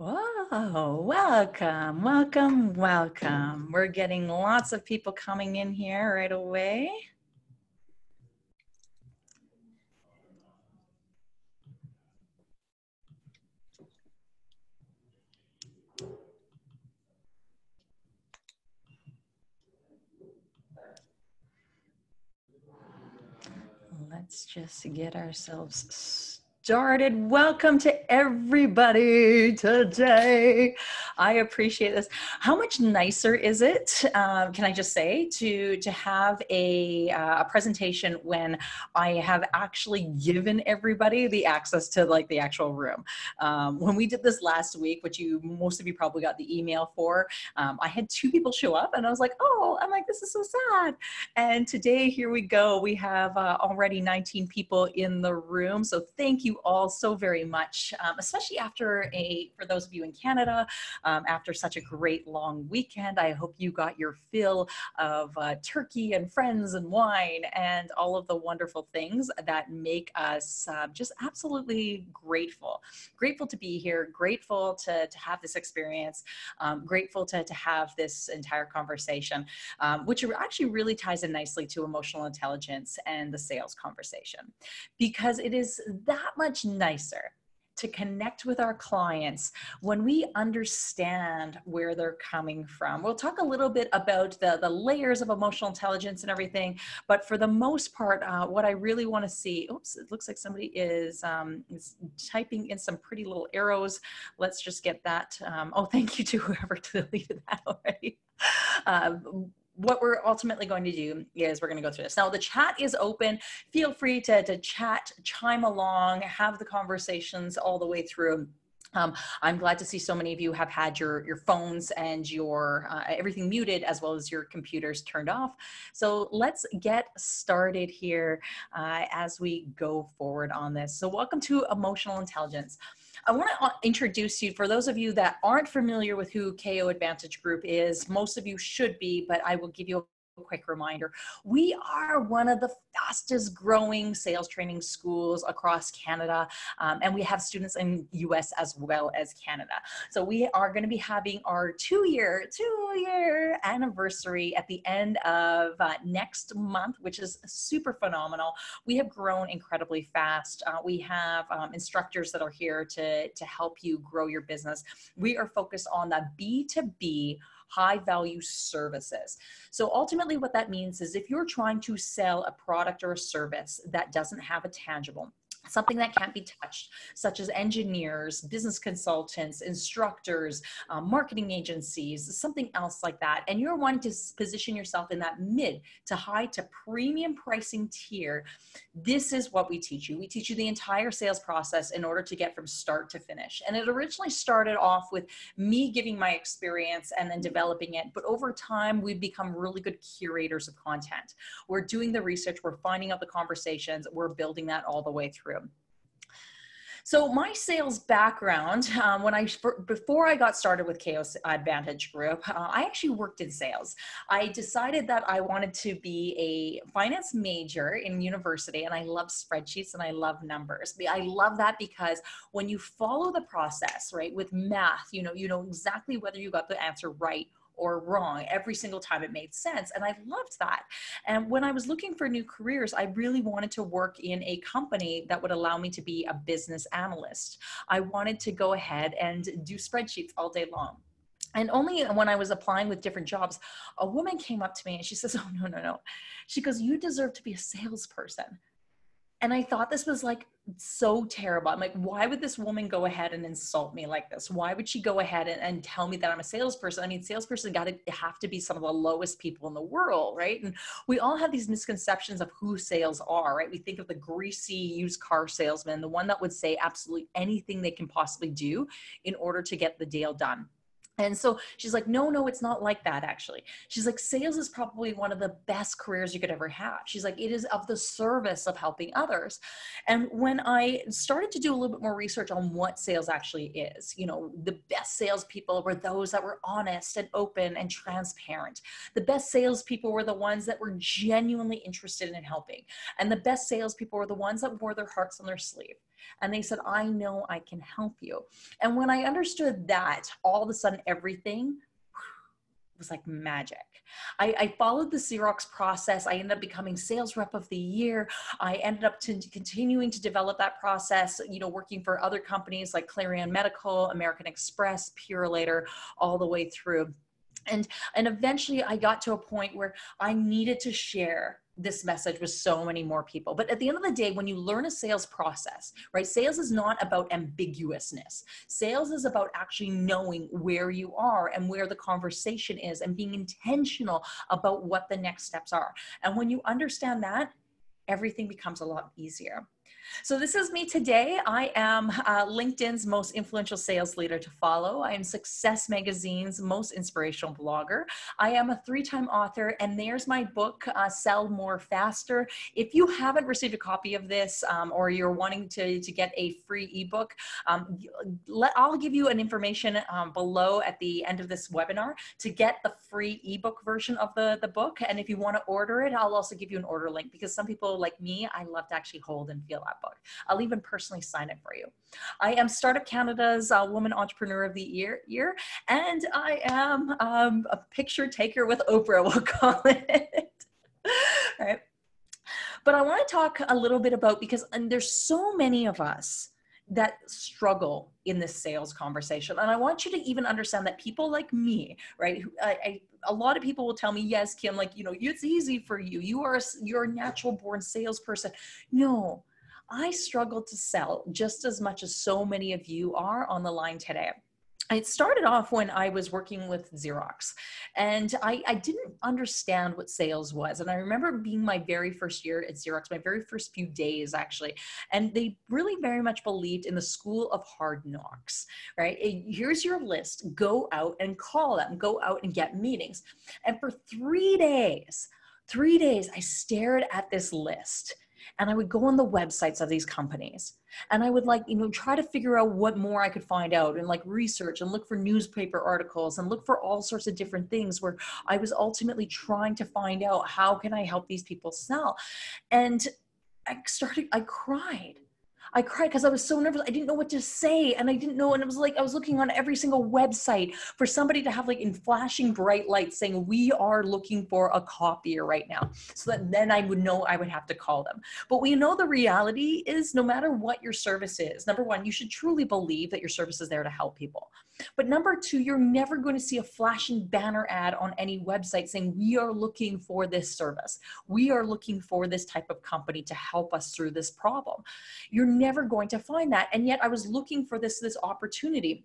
Whoa, welcome, welcome, welcome. We're getting lots of people coming in here right away. Let's just get ourselves started. Welcome to everybody today. I appreciate this. How much nicer is it, uh, can I just say, to, to have a, uh, a presentation when I have actually given everybody the access to like the actual room? Um, when we did this last week, which you most of you probably got the email for, um, I had two people show up and I was like, oh, I'm like, this is so sad. And today, here we go. We have uh, already 19 people in the room. So thank you all so very much, um, especially after a, for those of you in Canada, um, after such a great long weekend. I hope you got your fill of uh, turkey and friends and wine and all of the wonderful things that make us uh, just absolutely grateful. Grateful to be here, grateful to, to have this experience, um, grateful to, to have this entire conversation, um, which actually really ties in nicely to emotional intelligence and the sales conversation because it is that much much nicer to connect with our clients when we understand where they're coming from. We'll talk a little bit about the, the layers of emotional intelligence and everything, but for the most part, uh, what I really want to see, oops, it looks like somebody is, um, is typing in some pretty little arrows. Let's just get that. Um, oh, thank you to whoever deleted that already. Uh, what we're ultimately going to do is we're going to go through this. Now, the chat is open. Feel free to, to chat, chime along, have the conversations all the way through. Um, I'm glad to see so many of you have had your, your phones and your uh, everything muted as well as your computers turned off. So let's get started here uh, as we go forward on this. So welcome to Emotional Intelligence. I want to uh, introduce you for those of you that aren't familiar with who KO Advantage Group is. Most of you should be, but I will give you quick reminder. We are one of the fastest growing sales training schools across Canada, um, and we have students in US as well as Canada. So we are going to be having our two-year, two-year anniversary at the end of uh, next month, which is super phenomenal. We have grown incredibly fast. Uh, we have um, instructors that are here to, to help you grow your business. We are focused on the B2B high value services. So ultimately what that means is if you're trying to sell a product or a service that doesn't have a tangible, something that can't be touched, such as engineers, business consultants, instructors, um, marketing agencies, something else like that. And you're wanting to position yourself in that mid to high to premium pricing tier. This is what we teach you. We teach you the entire sales process in order to get from start to finish. And it originally started off with me giving my experience and then developing it. But over time, we've become really good curators of content. We're doing the research, we're finding out the conversations, we're building that all the way through. So my sales background, um, when I before I got started with KO Advantage Group, uh, I actually worked in sales. I decided that I wanted to be a finance major in university, and I love spreadsheets and I love numbers. I love that because when you follow the process, right, with math, you know, you know exactly whether you got the answer right or wrong. Every single time it made sense. And I loved that. And when I was looking for new careers, I really wanted to work in a company that would allow me to be a business analyst. I wanted to go ahead and do spreadsheets all day long. And only when I was applying with different jobs, a woman came up to me and she says, Oh, no, no, no. She goes, You deserve to be a salesperson. And I thought this was like so terrible. I'm like, why would this woman go ahead and insult me like this? Why would she go ahead and, and tell me that I'm a salesperson? I mean, salesperson got to have to be some of the lowest people in the world, right? And we all have these misconceptions of who sales are, right? We think of the greasy used car salesman, the one that would say absolutely anything they can possibly do in order to get the deal done. And so she's like, no, no, it's not like that, actually. She's like, sales is probably one of the best careers you could ever have. She's like, it is of the service of helping others. And when I started to do a little bit more research on what sales actually is, you know, the best salespeople were those that were honest and open and transparent. The best salespeople were the ones that were genuinely interested in helping. And the best salespeople were the ones that wore their hearts on their sleeve And they said, I know I can help you. And when I understood that, all of a sudden everything was like magic. I, I, followed the Xerox process. I ended up becoming sales rep of the year. I ended up to, continuing to develop that process, you know, working for other companies like Clarion Medical, American Express, Purolator, all the way through. And, and eventually I got to a point where I needed to share this message with so many more people. But at the end of the day, when you learn a sales process, right, sales is not about ambiguousness. Sales is about actually knowing where you are and where the conversation is and being intentional about what the next steps are. And when you understand that, everything becomes a lot easier. So this is me today. I am uh, LinkedIn's most influential sales leader to follow. I am Success Magazine's most inspirational blogger. I am a three-time author, and there's my book, uh, Sell More Faster. If you haven't received a copy of this, um, or you're wanting to, to get a free ebook, um, let, I'll give you an information um, below at the end of this webinar to get the free ebook version of the, the book. And if you want to order it, I'll also give you an order link because some people like me, I love to actually hold and feel book. I'll even personally sign it for you. I am Startup Canada's uh, Woman Entrepreneur of the Year, year and I am um, a picture taker with Oprah, we'll call it. All right. But I want to talk a little bit about because there's so many of us that struggle in this sales conversation. And I want you to even understand that people like me, right? I, I, a lot of people will tell me, yes, Kim, like, you know, it's easy for you. You are a, you're a natural born salesperson. No, I struggle to sell just as much as so many of you are on the line today. It started off when I was working with Xerox and I, I, didn't understand what sales was. And I remember being my very first year at Xerox, my very first few days actually. And they really very much believed in the school of hard knocks, right? Here's your list, go out and call them, go out and get meetings. And for three days, three days, I stared at this list and I would go on the websites of these companies and I would like, you know, try to figure out what more I could find out and like research and look for newspaper articles and look for all sorts of different things where I was ultimately trying to find out how can I help these people sell. And I started, I cried I cried because I was so nervous. I didn't know what to say. And I didn't know. And it was like I was looking on every single website for somebody to have like in flashing bright lights saying, We are looking for a copier right now. So that then I would know I would have to call them. But we know the reality is no matter what your service is, number one, you should truly believe that your service is there to help people. But number two, you're never going to see a flashing banner ad on any website saying, We are looking for this service. We are looking for this type of company to help us through this problem. You're never going to find that. And yet I was looking for this, this opportunity.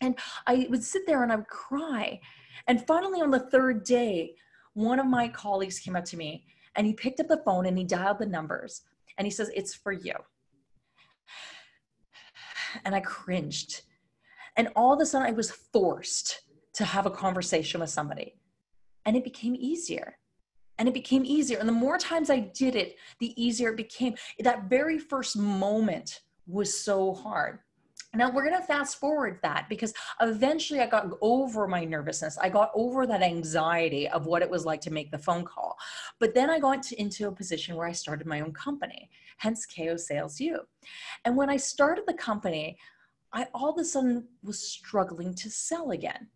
And I would sit there and I would cry. And finally, on the third day, one of my colleagues came up to me and he picked up the phone and he dialed the numbers and he says, It's for you. And I cringed and all of a sudden, I was forced to have a conversation with somebody. And it became easier. And it became easier. And the more times I did it, the easier it became. That very first moment was so hard. Now we're going to fast forward that because eventually I got over my nervousness. I got over that anxiety of what it was like to make the phone call. But then I got into a position where I started my own company, hence KO Sales U. And when I started the company, I all of a sudden was struggling to sell again.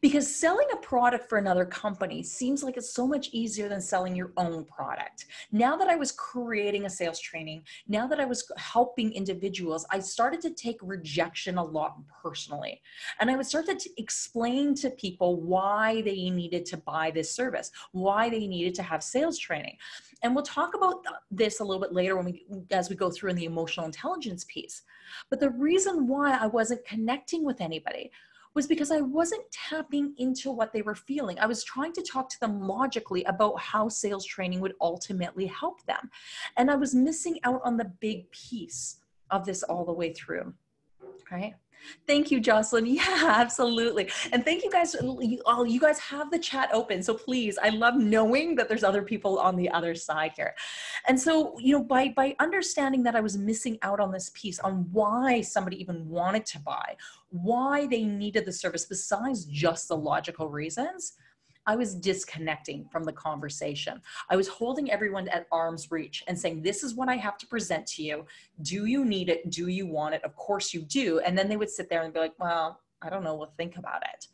Because selling a product for another company seems like it's so much easier than selling your own product. Now that I was creating a sales training, now that I was helping individuals, I started to take rejection a lot personally. And I would start to explain to people why they needed to buy this service, why they needed to have sales training. And we'll talk about uh, this a little bit later when we as we go through in the emotional intelligence piece. But the reason why I wasn't connecting with anybody was because I wasn't tapping into what they were feeling. I was trying to talk to them logically about how sales training would ultimately help them. And I was missing out on the big piece of this all the way through. Right? Thank you, Jocelyn. Yeah, absolutely. And thank you guys. You, all you guys have the chat open. So please, I love knowing that there's other people on the other side here. And so, you know, by, by understanding that I was missing out on this piece on why somebody even wanted to buy, why they needed the service besides just the logical reasons, I was disconnecting from the conversation. I was holding everyone at arm's reach and saying, This is what I have to present to you. Do you need it? Do you want it? Of course you do. And then they would sit there and be like, Well, I don't know. We'll think about it.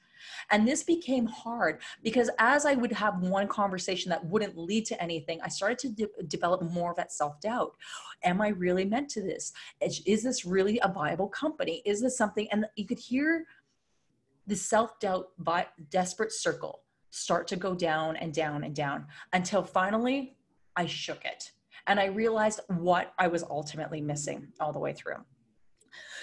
And this became hard because as I would have one conversation that wouldn't lead to anything, I started to de- develop more of that self doubt. Am I really meant to this? Is, is this really a viable company? Is this something? And you could hear the self doubt, by desperate circle start to go down and down and down until finally I shook it. And I realized what I was ultimately missing all the way through.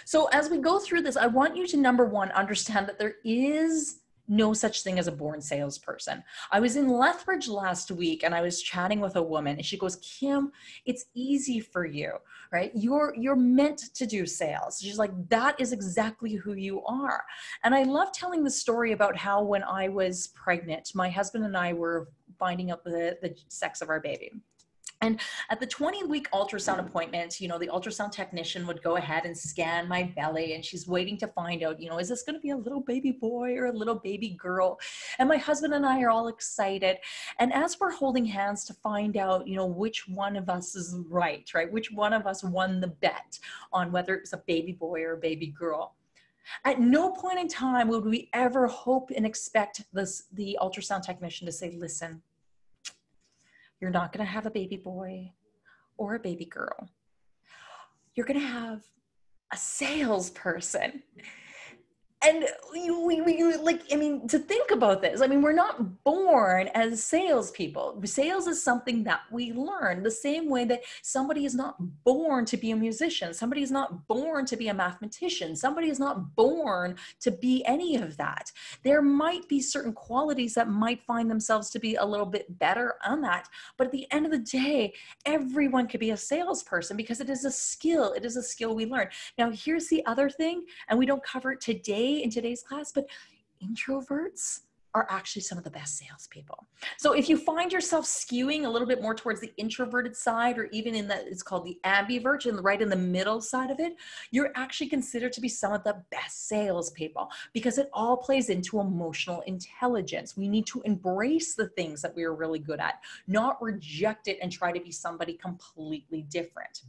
So, as we go through this, I want you to number one, understand that there is no such thing as a born salesperson. I was in Lethbridge last week and I was chatting with a woman and she goes, "Kim, it's easy for you, right? You're you're meant to do sales." She's like, "That is exactly who you are." And I love telling the story about how when I was pregnant, my husband and I were finding out the the sex of our baby. And at the 20 week ultrasound appointment, you know, the ultrasound technician would go ahead and scan my belly and she's waiting to find out, you know, is this going to be a little baby boy or a little baby girl? And my husband and I are all excited. And as we're holding hands to find out, you know, which one of us is right, right? Which one of us won the bet on whether it was a baby boy or a baby girl. At no point in time would we ever hope and expect this, the ultrasound technician to say, listen, you're not going to have a baby boy or a baby girl. You're going to have a salesperson and we, we, like i mean to think about this i mean we're not born as salespeople. Sales is something that we learn the same way that somebody is not born to be a musician. Somebody is not born to be a mathematician. Somebody is not born to be any of that. There might be certain qualities that might find themselves to be a little bit better on that but at the end of the day everyone could be a salesperson because it is a skill. It is a skill we learn. Now here's the other thing and we don't cover it today in today's class, but introverts are actually some of the best salespeople. So if you find yourself skewing a little bit more towards the introverted side, or even in the, it's called the ambivert, and right in the middle side of it, you're actually considered to be some of the best salespeople because it all plays into emotional intelligence. We need to embrace the things that we are really good at, not reject it and try to be somebody completely different.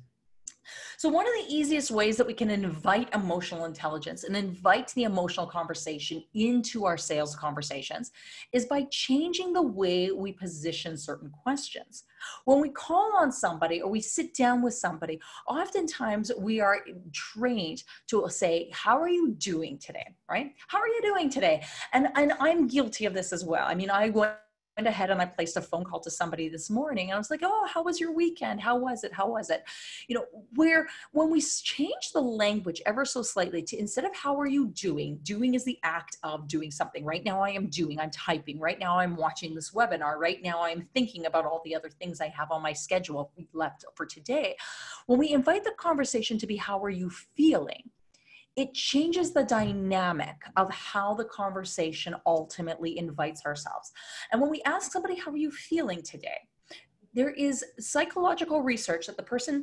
So, one of the easiest ways that we can invite emotional intelligence and invite the emotional conversation into our sales conversations is by changing the way we position certain questions. When we call on somebody or we sit down with somebody, oftentimes we are trained to say, How are you doing today? Right? How are you doing today? And, and I'm guilty of this as well. I mean, I went ahead and I placed a phone call to somebody this morning. And I was like, oh, how was your weekend? How was it? How was it? You know, where when we change the language ever so slightly to instead of how are you doing, doing is the act of doing something. Right now I am doing, I'm typing. Right now I'm watching this webinar. Right now I'm thinking about all the other things I have on my schedule left for today. When we invite the conversation to be how are you feeling? It changes the dynamic of how the conversation ultimately invites ourselves. And when we ask somebody, How are you feeling today? There is psychological research that the person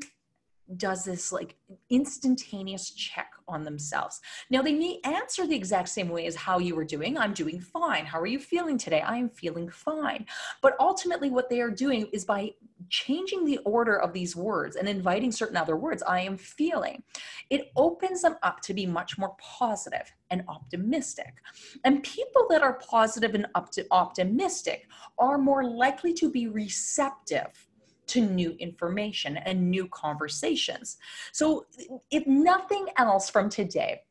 does this like instantaneous check on themselves. Now they may answer the exact same way as how you were doing. I'm doing fine. How are you feeling today? I am feeling fine. But ultimately what they are doing is by changing the order of these words and inviting certain other words, I am feeling, it opens them up to be much more positive and optimistic. And people that are positive and optimistic are more likely to be receptive to new information and new conversations. So, if nothing else from today,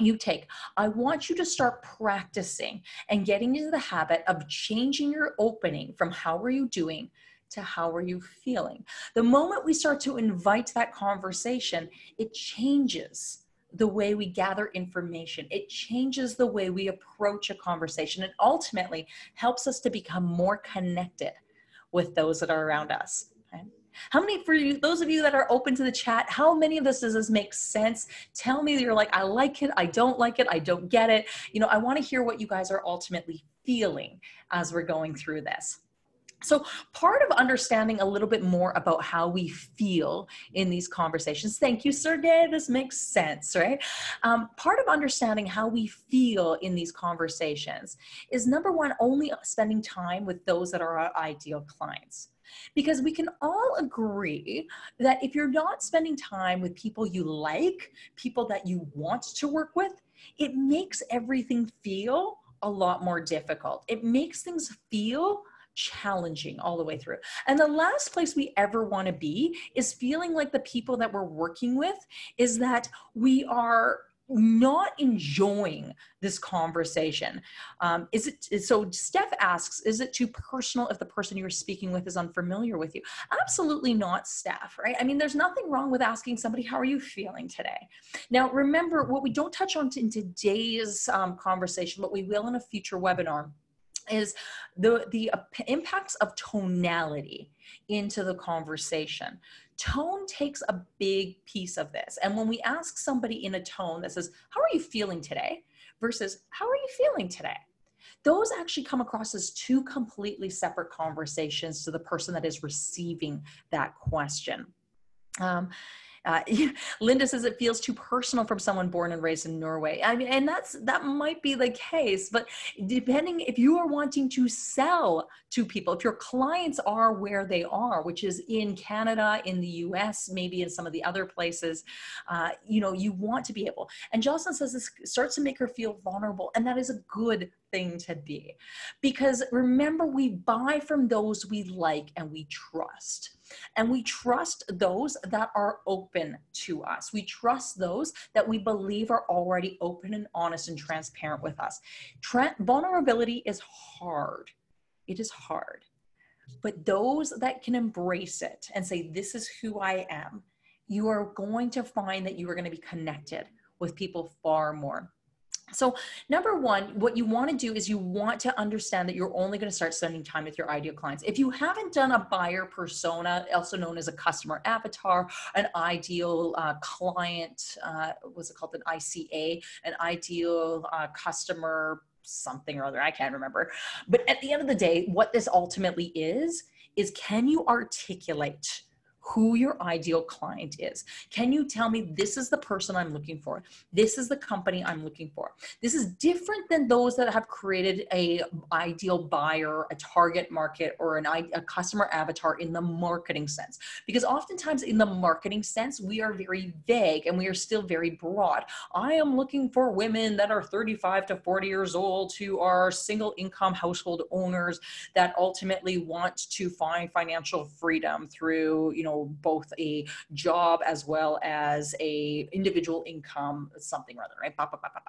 you take, I want you to start practicing and getting into the habit of changing your opening from how are you doing to how are you feeling. The moment we start to invite that conversation, it changes the way we gather information. It changes the way we approach a conversation and ultimately helps us to become more connected with those that are around us. How many, for you, those of you that are open to the chat, how many of this does this make sense? Tell me you're like, I like it, I don't like it, I don't get it. You know, I want to hear what you guys are ultimately feeling as we're going through this. So, part of understanding a little bit more about how we feel in these conversations, thank you, Sergey, this makes sense, right? Um, part of understanding how we feel in these conversations is number one, only spending time with those that are our ideal clients. Because we can all agree that if you're not spending time with people you like, people that you want to work with, it makes everything feel a lot more difficult. It makes things feel challenging all the way through. And the last place we ever want to be is feeling like the people that we're working with is that we are not enjoying this conversation. Um, is it so steph asks is it too personal if the person you're speaking with is unfamiliar with you? Absolutely not steph right? I mean there's nothing wrong with asking somebody how are you feeling today? Now remember what we don't touch on in today's um, conversation but we will in a future webinar is the the impacts of tonality into the conversation. Tone takes a big piece of this. And when we ask somebody in a tone that says how are you feeling today? versus how are you feeling today? those actually come across as two completely separate conversations to the person that is receiving that question. Um, uh, Linda says it feels too personal from someone born and raised in Norway. I mean, and that's that might be the case, but depending if you are wanting to sell to people, if your clients are where they are, which is in Canada, in the U.S., maybe in some of the other places, uh, you know, you want to be able. And Jocelyn says this starts to make her feel vulnerable, and that is a good thing to be. Because remember, we buy from those we like and we trust. And we trust those that are open to us. We trust those that we believe are already open and honest and transparent with us. Tra- vulnerability is hard. It is hard. But those that can embrace it and say, This is who I am, you are going to find that you are going to be connected with people far more. So, number one, what you want to do is you want to understand that you're only going to start spending time with your ideal clients. If you haven't done a buyer persona, also known as a customer avatar, an ideal uh, client, uh, what's it called, an ICA, an ideal uh, customer something or other, I can't remember. But at the end of the day, what this ultimately is, is can you articulate who your ideal client is. Can you tell me this is the person I'm looking for? This is the company I'm looking for. This is different than those that have created a ideal buyer, a target market, or an a customer avatar in the marketing sense. Because oftentimes in the marketing sense, we are very vague and we are still very broad. I am looking for women that are 35 to 40 years old who are single income household owners that ultimately want to find financial freedom through, you know, both a job as well as a individual income something or other right? Bah, bah, bah,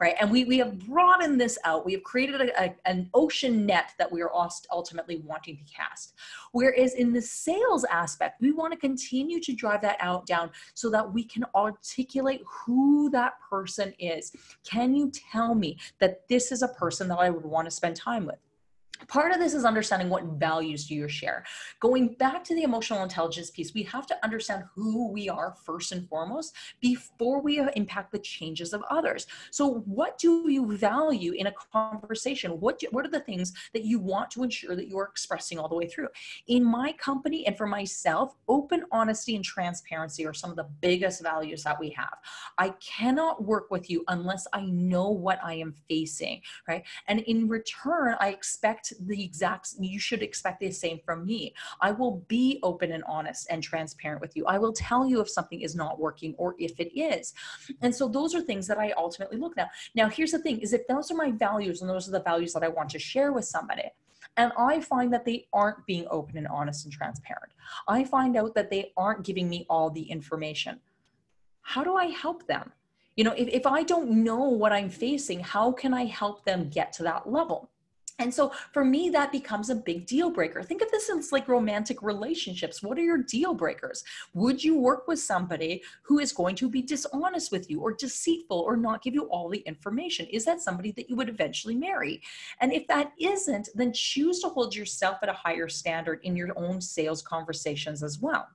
right? And we, we have broadened this out. We have created a, a, an ocean net that we are ultimately wanting to cast. Whereas in the sales aspect we want to continue to drive that out down so that we can articulate who that person is. Can you tell me that this is a person that i would want to spend time with part of this is understanding what values do you share. Going back to the emotional intelligence piece we have to understand who we are first and foremost before we impact the changes of others. So what do you value in a conversation? What do, what are the things that you want to ensure that you're expressing all the way through? In my company and for myself open honesty and transparency are some of the biggest values that we have. I cannot work with you unless i know what i am facing right? And in return i expect the exact you should expect the same from me i will be open and honest and transparent with you i will tell you if something is not working or if it is and so those are things that i ultimately look now now here's the thing is if those are my values and those are the values that i want to share with somebody and I find that they aren't being open and honest and transparent. I find out that they aren't giving me all the information. How do I help them? You know, if, if I don't know what I'm facing, how can I help them get to that level? And so for me, that becomes a big deal breaker. Think of this as like romantic relationships. What are your deal breakers? Would you work with somebody who is going to be dishonest with you or deceitful or not give you all the information? Is that somebody that you would eventually marry? And if that isn't, then choose to hold yourself at a higher standard in your own sales conversations as well.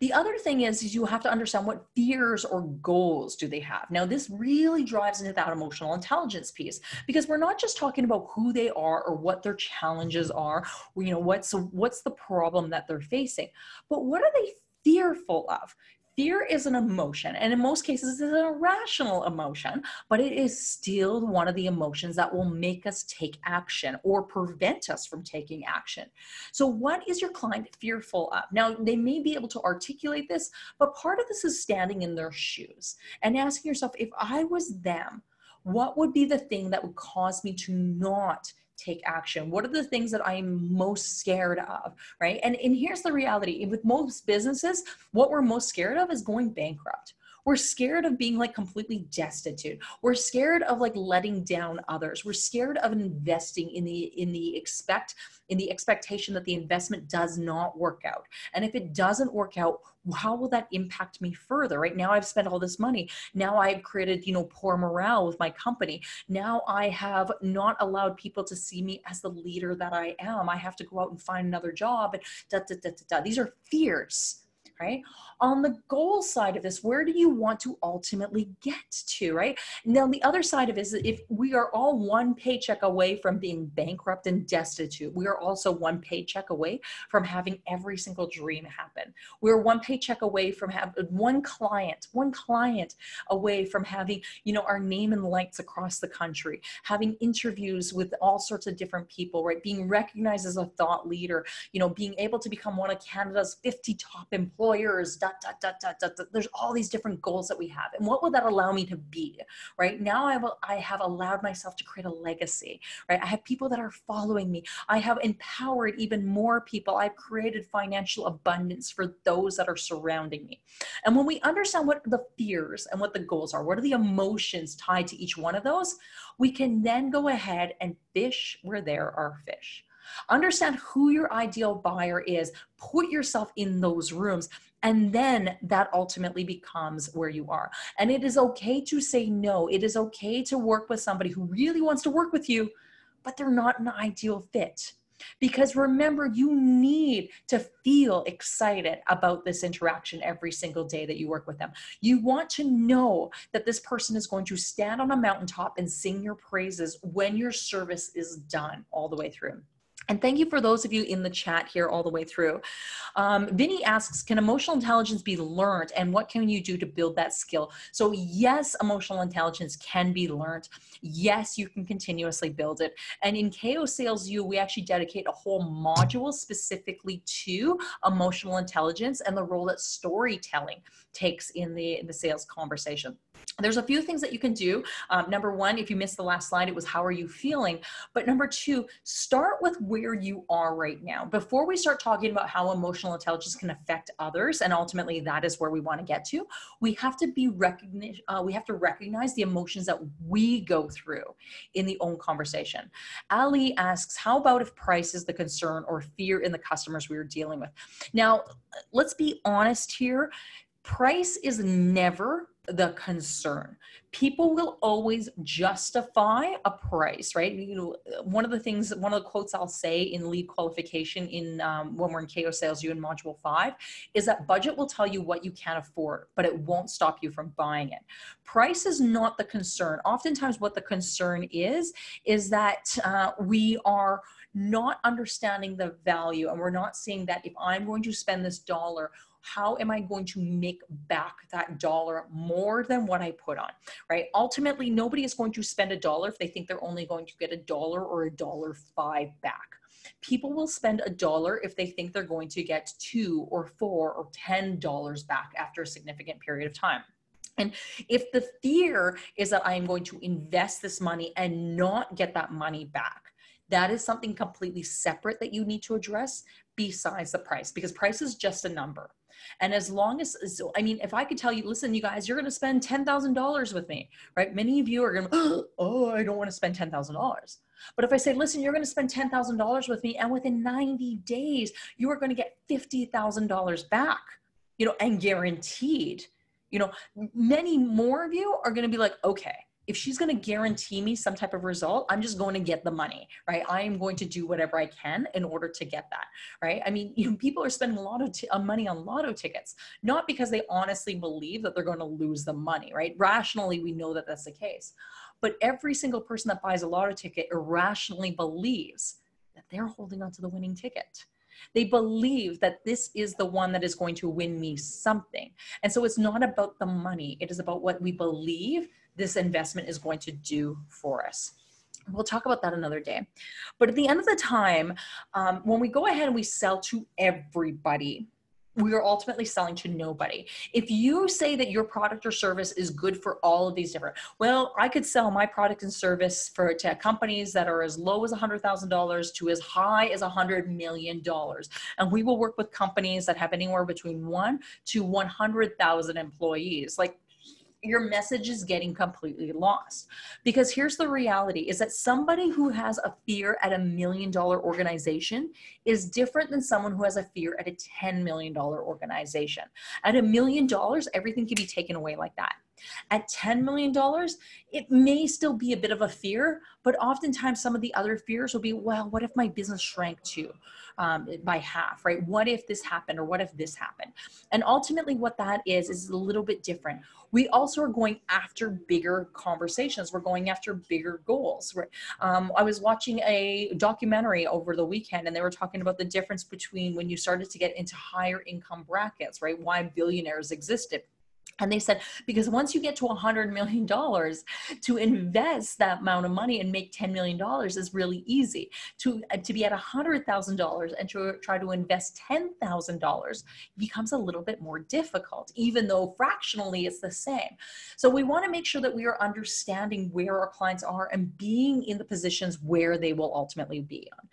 The other thing is, is you have to understand what fears or goals do they have. Now, this really drives into that emotional intelligence piece because we're not just talking about who they are or what their challenges are, or, you know, what's what's the problem that they're facing, but what are they fearful of? Fear is an emotion and in most cases it's an irrational emotion but it is still one of the emotions that will make us take action or prevent us from taking action. So what is your client fearful of? Now they may be able to articulate this but part of this is standing in their shoes and asking yourself if i was them what would be the thing that would cause me to not take action? What are the things that I'm most scared of? Right. And, and here's the reality with most businesses, what we're most scared of is going bankrupt we're scared of being like completely destitute. We're scared of like letting down others. We're scared of investing in the in the expect in the expectation that the investment does not work out. And if it doesn't work out how will that impact me further right? Now i've spent all this money. Now i've created you know poor morale with my company. Now i have not allowed people to see me as the leader that i am. I have to go out and find another job and da, da, da, da, da. these are fears right? On the goal side of this, where do you want to ultimately get to, right? Now, the other side of it is if we are all one paycheck away from being bankrupt and destitute, we are also one paycheck away from having every single dream happen. We're one paycheck away from having one client, one client away from having, you know, our name and lights across the country, having interviews with all sorts of different people, right? Being recognized as a thought leader, you know, being able to become one of Canada's 50 top employees dot, dot, dot, dot, dot, dot. There's all these different goals that we have. And what would that allow me to be, right? Now I have, I have allowed myself to create a legacy, right? I have people that are following me. I have empowered even more people. I've created financial abundance for those that are surrounding me. And when we understand what the fears and what the goals are, what are the emotions tied to each one of those, we can then go ahead and fish where there are fish. Understand who your ideal buyer is, put yourself in those rooms, and then that ultimately becomes where you are. And it is okay to say no. It is okay to work with somebody who really wants to work with you, but they're not an ideal fit. Because remember, you need to feel excited about this interaction every single day that you work with them. You want to know that this person is going to stand on a mountaintop and sing your praises when your service is done all the way through. And thank you for those of you in the chat here all the way through. Um, Vinny asks, can emotional intelligence be learned and what can you do to build that skill? So yes, emotional intelligence can be learned. Yes, you can continuously build it. And in KO Sales U, we actually dedicate a whole module specifically to emotional intelligence and the role that storytelling takes in the, in the sales conversation. There's a few things that you can do. Um, number one, if you missed the last slide, it was how are you feeling? But number two, start with where you are right now. Before we start talking about how emotional intelligence can affect others, and ultimately that is where we want to get to, we have to be recognize, uh, we have to recognize the emotions that we go through in the own conversation. Ali asks, how about if price is the concern or fear in the customers we are dealing with? Now, let's be honest here. Price is never the concern. People will always justify a price, right? You know, one of the things, one of the quotes I'll say in lead qualification in um, when we're in KO Sales U in Module Five, is that budget will tell you what you can afford, but it won't stop you from buying it. Price is not the concern. Oftentimes, what the concern is is that uh, we are not understanding the value, and we're not seeing that if I'm going to spend this dollar how am I going to make back that dollar more than what I put on, right? Ultimately, nobody is going to spend a dollar if they think they're only going to get a dollar or a dollar five back. People will spend a dollar if they think they're going to get two or four or ten dollars back after a significant period of time. And if the fear is that I am going to invest this money and not get that money back, that is something completely separate that you need to address besides the price because price is just a number. And as long as, I mean, if I could tell you, listen, you guys, you're going to spend $10,000 with me, right? Many of you are going to, oh, I don't want to spend $10,000. But if I say, listen, you're going to spend $10,000 with me, and within 90 days, you are going to get $50,000 back, you know, and guaranteed, you know, many more of you are going to be like, okay, if she's going to guarantee me some type of result, I'm just going to get the money, right? I am going to do whatever I can in order to get that, right? I mean, you know, people are spending a lot of t- uh, money on lotto tickets, not because they honestly believe that they're going to lose the money, right? Rationally, we know that that's the case. But every single person that buys a lotto ticket irrationally believes that they're holding onto the winning ticket. They believe that this is the one that is going to win me something. And so it's not about the money, it is about what we believe this investment is going to do for us. We'll talk about that another day. But at the end of the time, um, when we go ahead and we sell to everybody, we are ultimately selling to nobody. If you say that your product or service is good for all of these different, well, I could sell my product and service for to companies that are as low as $100,000 to as high as $100 million. And we will work with companies that have anywhere between one to 100,000 employees. Like your message is getting completely lost. Because here's the reality is that somebody who has a fear at a million dollar organization is different than someone who has a fear at a 10 million dollar organization. At a million dollars everything can be taken away like that at $10 million, it may still be a bit of a fear, but oftentimes some of the other fears will be, well, what if my business shrank to um, by half, right? What if this happened or what if this happened? And ultimately, what that is, is a little bit different. We also are going after bigger conversations. We're going after bigger goals. Right? Um, I was watching a documentary over the weekend and they were talking about the difference between when you started to get into higher income brackets, right? Why billionaires existed and they said, because once you get to $100 million, to invest that amount of money and make $10 million is really easy. To, uh, to be at $100,000 and to try to invest $10,000 becomes a little bit more difficult, even though fractionally it's the same. So we want to make sure that we are understanding where our clients are and being in the positions where they will ultimately be on.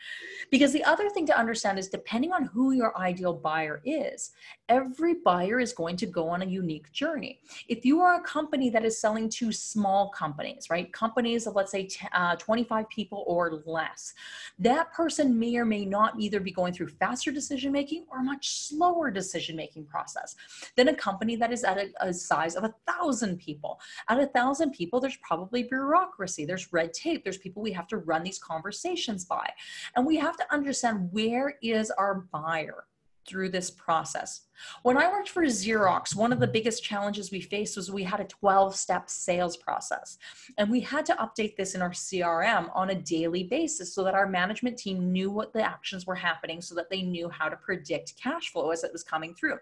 Because the other thing to understand is depending on who your ideal buyer is, every buyer is going to go on a unique journey journey. If you are a company that is selling to small companies, right? Companies of let's say uh, 25 people or less, that person may or may not either be going through faster decision making or a much slower decision making process than a company that is at a, a size of a thousand people. At a thousand people, there's probably bureaucracy, there's red tape, there's people we have to run these conversations by. And we have to understand where is our buyer? Through this process. When I worked for Xerox, one of the biggest challenges we faced was we had a 12 step sales process. And we had to update this in our CRM on a daily basis so that our management team knew what the actions were happening so that they knew how to predict cash flow as it was coming through.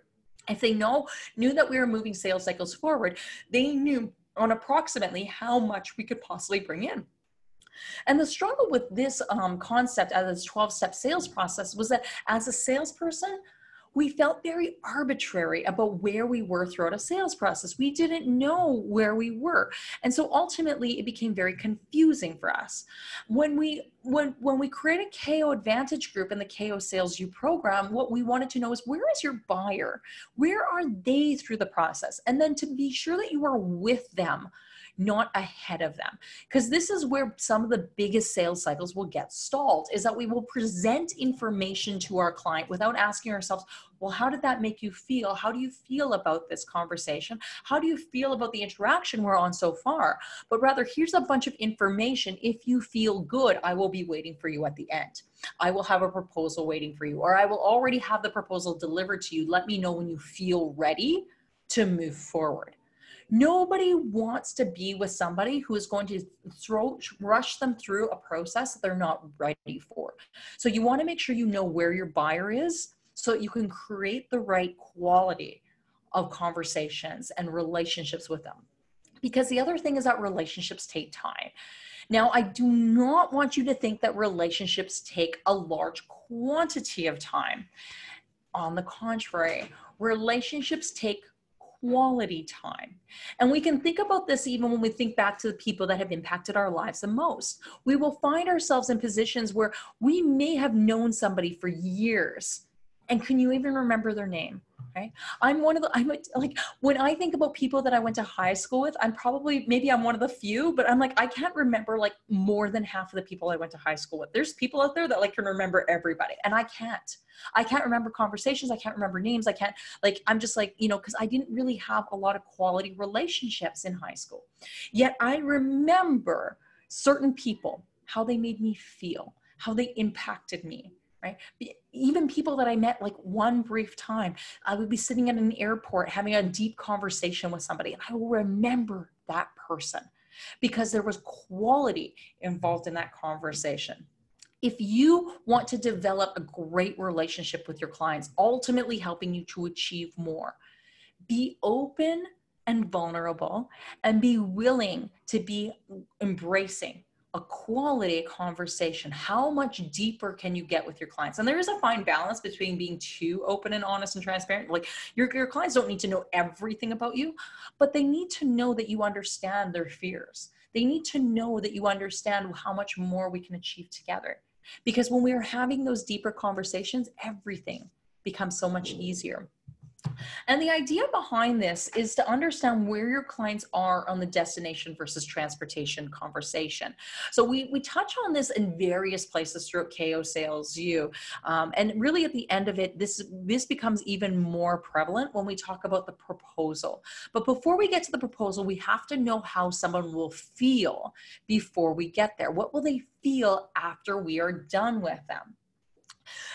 If they know knew that we were moving sales cycles forward, they knew on approximately how much we could possibly bring in. And the struggle with this um, concept as a 12 step sales process was that as a salesperson, we felt very arbitrary about where we were throughout a sales process. We didn't know where we were. And so ultimately it became very confusing for us. When we when when we create a KO Advantage Group in the KO Sales U program, what we wanted to know is where is your buyer? Where are they through the process? And then to be sure that you are with them not ahead of them. Because this is where some of the biggest sales cycles will get stalled is that we will present information to our client without asking ourselves, well, how did that make you feel? How do you feel about this conversation? How do you feel about the interaction we're on so far? But rather, here's a bunch of information. If you feel good, I will be waiting for you at the end. I will have a proposal waiting for you, or I will already have the proposal delivered to you. Let me know when you feel ready to move forward. Nobody wants to be with somebody who is going to throw rush them through a process that they're not ready for. So you want to make sure you know where your buyer is so you can create the right quality of conversations and relationships with them. Because the other thing is that relationships take time. Now, I do not want you to think that relationships take a large quantity of time. On the contrary, relationships take quality time. And we can think about this even when we think back to the people that have impacted our lives the most. We will find ourselves in positions where we may have known somebody for years. And can you even remember their name? Right? I'm one of the i'm like when i think about people that i went to high school with i'm probably maybe i'm one of the few but i'm like i can't remember like more than half of the people i went to high school with. There's people out there that like can remember everybody and i can't. I can't remember conversations i can't remember names i can't like i'm just like you know because i didn't really have a lot of quality relationships in high school. Yet i remember certain people how they made me feel how they impacted me right? Even people that I met like one brief time, I would be sitting at an airport having a deep conversation with somebody, and I will remember that person because there was quality involved in that conversation. If you want to develop a great relationship with your clients, ultimately helping you to achieve more, be open and vulnerable and be willing to be embracing a quality conversation. How much deeper can you get with your clients? And there is a fine balance between being too open and honest and transparent. Like your, your clients don't need to know everything about you, but they need to know that you understand their fears. They need to know that you understand how much more we can achieve together. Because when we are having those deeper conversations, everything becomes so much mm. easier. And the idea behind this is to understand where your clients are on the destination versus transportation conversation. So we, we touch on this in various places throughout KO Sales U. Um, and really at the end of it, this, this becomes even more prevalent when we talk about the proposal. But before we get to the proposal, we have to know how someone will feel before we get there. What will they feel after we are done with them?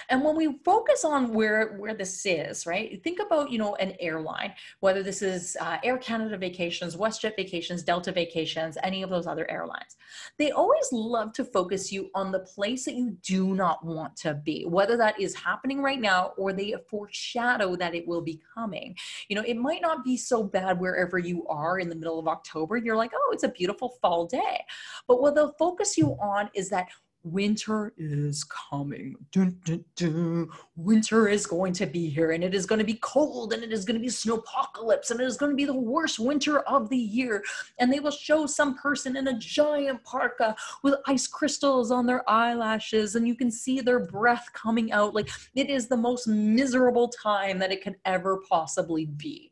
And when we focus on where where this is, right? Think about you know an airline, whether this is uh, Air Canada Vacations, WestJet Vacations, Delta Vacations, any of those other airlines. They always love to focus you on the place that you do not want to be, whether that is happening right now or they foreshadow that it will be coming. You know, it might not be so bad wherever you are in the middle of October. You're like, oh, it's a beautiful fall day. But what they'll focus you on is that winter is coming. Dun, dun, dun. Winter is going to be here and it is going to be cold and it is going to be snowpocalypse and it is going to be the worst winter of the year. And they will show some person in a giant parka with ice crystals on their eyelashes and you can see their breath coming out. Like it is the most miserable time that it could ever possibly be.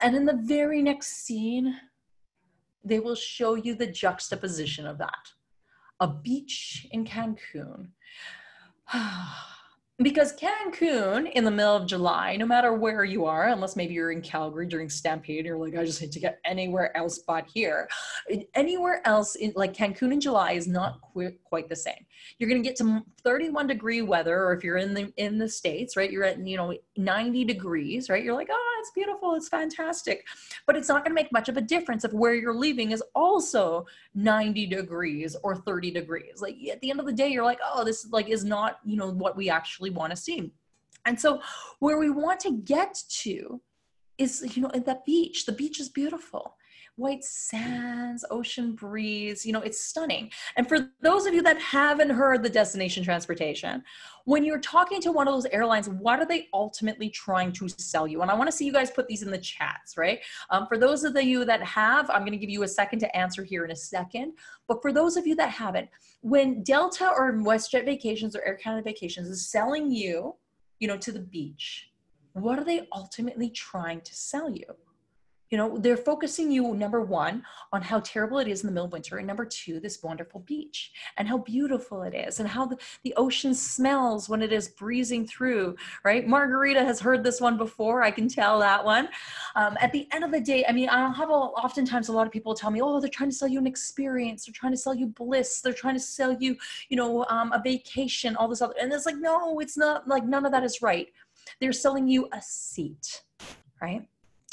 And in the very next scene, they will show you the juxtaposition of that a beach in Cancun. because Cancun in the middle of July, no matter where you are, unless maybe you're in Calgary during Stampede, you're like, I just need to get anywhere else but here. Anywhere else, in, like Cancun in July, is not qu- quite the same. You're going to get some 31 degree weather, or if you're in the in the states, right, you're at you know 90 degrees, right? You're like, oh, it's beautiful, it's fantastic, but it's not going to make much of a difference if where you're leaving is also 90 degrees or 30 degrees. Like at the end of the day, you're like, oh, this like is not you know what we actually want to see. And so where we want to get to is you know at that beach. The beach is beautiful white sands, ocean breeze. You know, it's stunning. And for those of you that haven't heard the destination transportation, when you're talking to one of those airlines, what are they ultimately trying to sell you? And I want to see you guys put these in the chats, right? Um, for those of you that have, I'm going to give you a second to answer here in a second. But for those of you that haven't, when Delta or WestJet Vacations or Air Canada Vacations is selling you, you know, to the beach, what are they ultimately trying to sell you? You know they're focusing you number one on how terrible it is in the middle of winter and number two this wonderful beach and how beautiful it is and how the, the ocean smells when it is breezing through right? Margarita has heard this one before i can tell that one. Um, at the end of the day i mean I'll have a, oftentimes a lot of people tell me oh they're trying to sell you an experience they're trying to sell you bliss they're trying to sell you you know um, a vacation all this other and it's like no it's not like none of that is right. They're selling you a seat right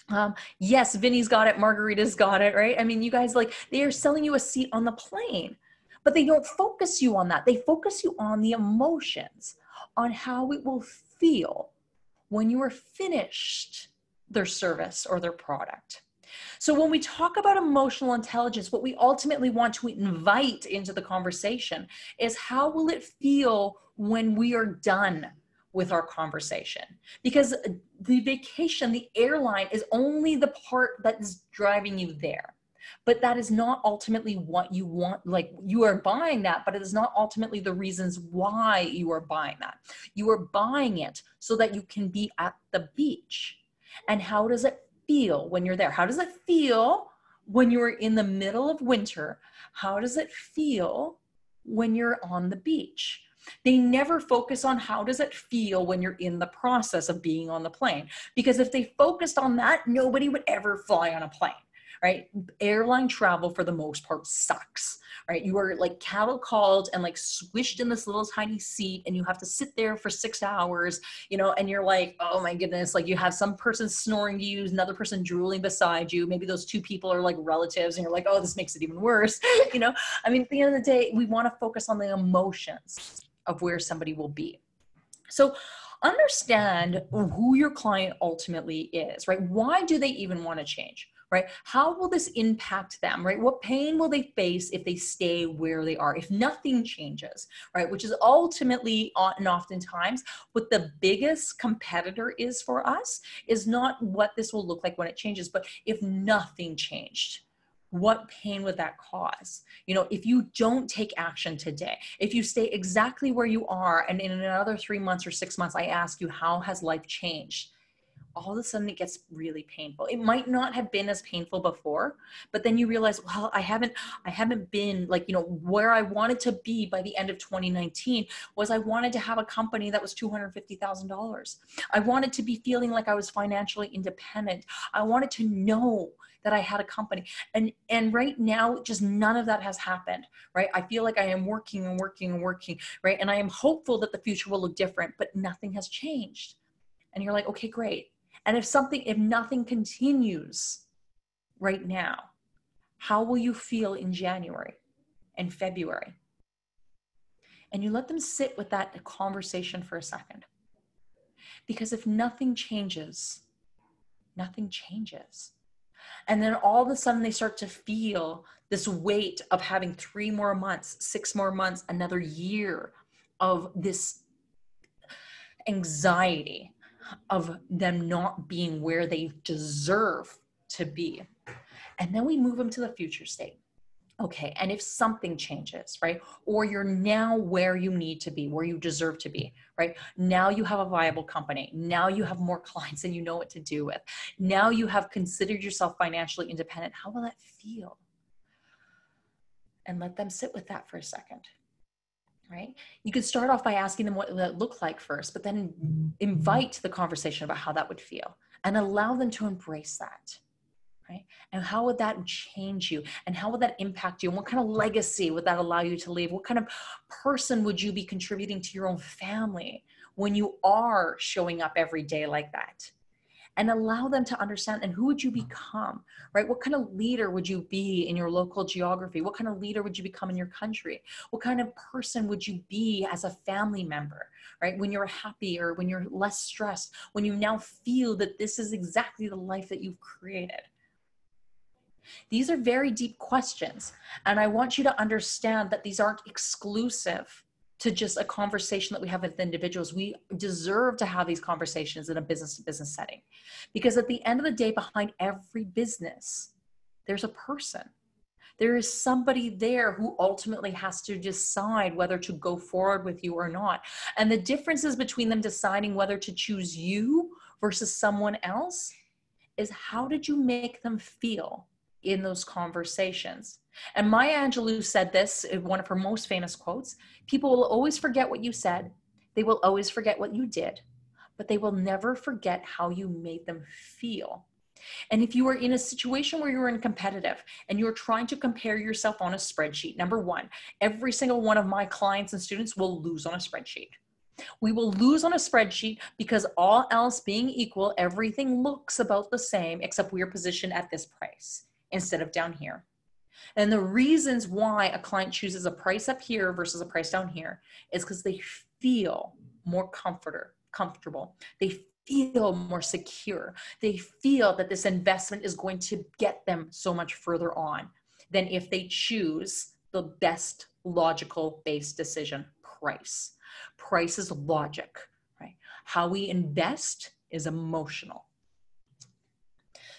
um, yes, Vinny's got it, Margarita's got it, right? I mean, you guys like they are selling you a seat on the plane, but they don't focus you on that. They focus you on the emotions, on how it will feel when you are finished their service or their product. So, when we talk about emotional intelligence, what we ultimately want to invite into the conversation is how will it feel when we are done with our conversation. Because the vacation, the airline is only the part that is driving you there. but that is not ultimately what you want like you are buying that but it is not ultimately the reasons why you are buying that. You are buying it so that you can be at the beach. And how does it feel when you're there? How does it feel when you're in the middle of winter? How does it feel when you're on the beach they never focus on how does it feel when you're in the process of being on the plane because if they focused on that nobody would ever fly on a plane right? Airline travel for the most part sucks, right? You are like cattle called and like swished in this little tiny seat and you have to sit there for six hours, you know, and you're like, oh my goodness, like you have some person snoring to you, another person drooling beside you. Maybe those two people are like relatives and you're like, oh, this makes it even worse. you know, I mean, at the end of the day, we want to focus on the emotions of where somebody will be. So understand who your client ultimately is, right? Why do they even want to change? right? How will this impact them, right? What pain will they face if they stay where they are, if nothing changes, right? Which is ultimately and oftentimes what the biggest competitor is for us is not what this will look like when it changes, but if nothing changed what pain would that cause? You know if you don't take action today if you stay exactly where you are and in another three months or six months i ask you how has life changed all of a sudden it gets really painful it might not have been as painful before but then you realize well i haven't i haven't been like you know where i wanted to be by the end of 2019 was i wanted to have a company that was $250000 i wanted to be feeling like i was financially independent i wanted to know that I had a company. And and right now just none of that has happened, right? I feel like I am working and working and working, right? And I am hopeful that the future will look different, but nothing has changed. And you're like, "Okay, great. And if something, if nothing continues right now, how will you feel in January and February? And you let them sit with that conversation for a second. Because if nothing changes, nothing changes. And then all of a sudden they start to feel this weight of having three more months, six more months, another year of this anxiety of them not being where they deserve to be. And then we move them to the future state. Okay, and if something changes, right, or you're now where you need to be, where you deserve to be, right? Now you have a viable company. Now you have more clients and you know what to do with. Now you have considered yourself financially independent. How will that feel? And let them sit with that for a second right? You could start off by asking them what that looked like first, but then invite the conversation about how that would feel and allow them to embrace that. Right? And how would that change you? And how would that impact you? And what kind of legacy would that allow you to leave? What kind of person would you be contributing to your own family when you are showing up every day like that? And allow them to understand and who would you become right? What kind of leader would you be in your local geography? What kind of leader would you become in your country? What kind of person would you be as a family member right? When you're happy or when you're less stressed when you now feel that this is exactly the life that you've created. These are very deep questions and i want you to understand that these aren't exclusive to just a conversation that we have with individuals. We deserve to have these conversations in a business to business setting. Because at the end of the day, behind every business, there's a person. There is somebody there who ultimately has to decide whether to go forward with you or not. And the differences between them deciding whether to choose you versus someone else is how did you make them feel in those conversations? And Maya Angelou said this, one of her most famous quotes People will always forget what you said, they will always forget what you did, but they will never forget how you made them feel. And if you are in a situation where you're in competitive and you're trying to compare yourself on a spreadsheet, number one, every single one of my clients and students will lose on a spreadsheet. We will lose on a spreadsheet because all else being equal, everything looks about the same except we're positioned at this price instead of down here. And the reasons why a client chooses a price up here versus a price down here is because they feel more comforter, comfortable. They feel more secure. They feel that this investment is going to get them so much further on than if they choose the best logical based decision price. Price is logic, right? How we invest is emotional.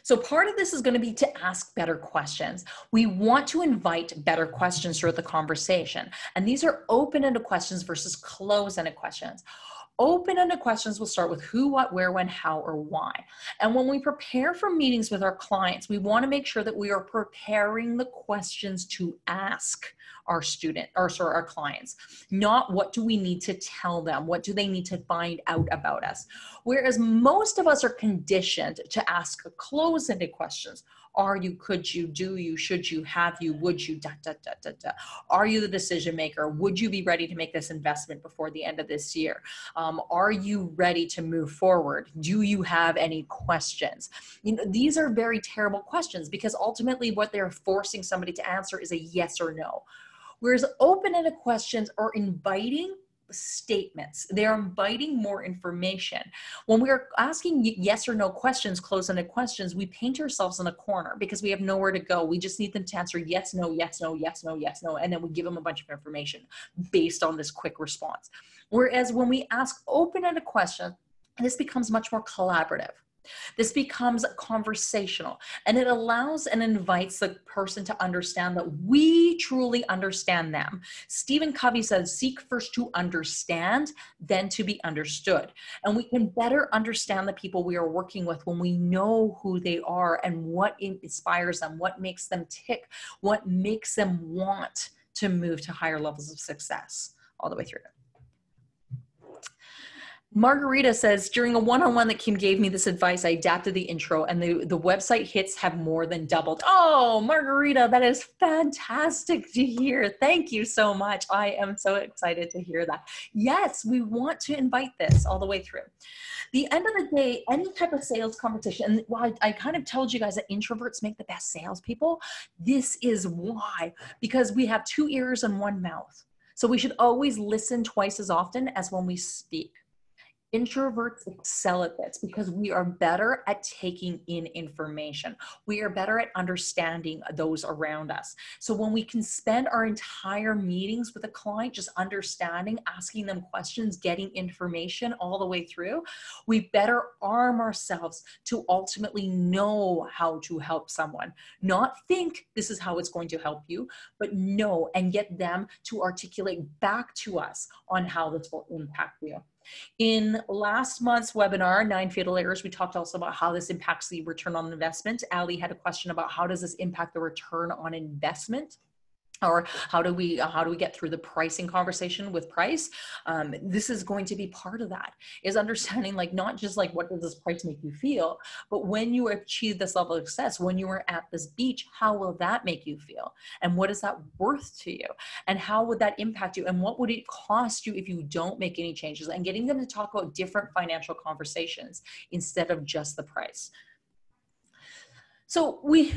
So part of this is going to be to ask better questions. We want to invite better questions throughout the conversation. And these are open-ended questions versus closed-ended questions. Open-ended questions will start with who, what, where, when, how, or why. And when we prepare for meetings with our clients, we want to make sure that we are preparing the questions to ask our student or sorry, our clients, not what do we need to tell them? What do they need to find out about us? Whereas most of us are conditioned to ask closed-ended questions. Are you, could you, do you, should you, have you, would you, da, da, da, da, da. Are you the decision maker? Would you be ready to make this investment before the end of this year? Um, are you ready to move forward? Do you have any questions? You know, these are very terrible questions because ultimately what they're forcing somebody to answer is a yes or no. Whereas open-ended questions are inviting statements. They're inviting more information. When we're asking yes or no questions, close-ended questions, we paint ourselves in a corner because we have nowhere to go. We just need them to answer yes, no, yes, no, yes, no, yes, no, and then we give them a bunch of information based on this quick response. Whereas when we ask open-ended questions, this becomes much more collaborative. This becomes conversational and it allows and invites the person to understand that we truly understand them. Stephen Covey says, seek first to understand, then to be understood. And we can better understand the people we are working with when we know who they are and what inspires them, what makes them tick, what makes them want to move to higher levels of success all the way through. Margarita says, during a one-on-one that Kim gave me this advice, I adapted the intro and the, the website hits have more than doubled. Oh, Margarita, that is fantastic to hear. Thank you so much. I am so excited to hear that. Yes, we want to invite this all the way through. The end of the day, any type of sales competition, and I, I kind of told you guys that introverts make the best salespeople, this is why, because we have two ears and one mouth. So we should always listen twice as often as when we speak. Introverts excel at this because we are better at taking in information. We are better at understanding those around us. So when we can spend our entire meetings with a client just understanding, asking them questions, getting information all the way through, we better arm ourselves to ultimately know how to help someone. Not think this is how it's going to help you, but know and get them to articulate back to us on how this will impact you. In last month's webinar, Nine Fatal Errors, we talked also about how this impacts the return on investment. Ali had a question about how does this impact the return on investment? Or how do we how do we get through the pricing conversation with price? Um, this is going to be part of that is understanding like not just like what does this price make you feel but when you achieve this level of success when you are at this beach how will that make you feel? And what is that worth to you? And how would that impact you? And what would it cost you if you don't make any changes? And getting them to talk about different financial conversations instead of just the price so we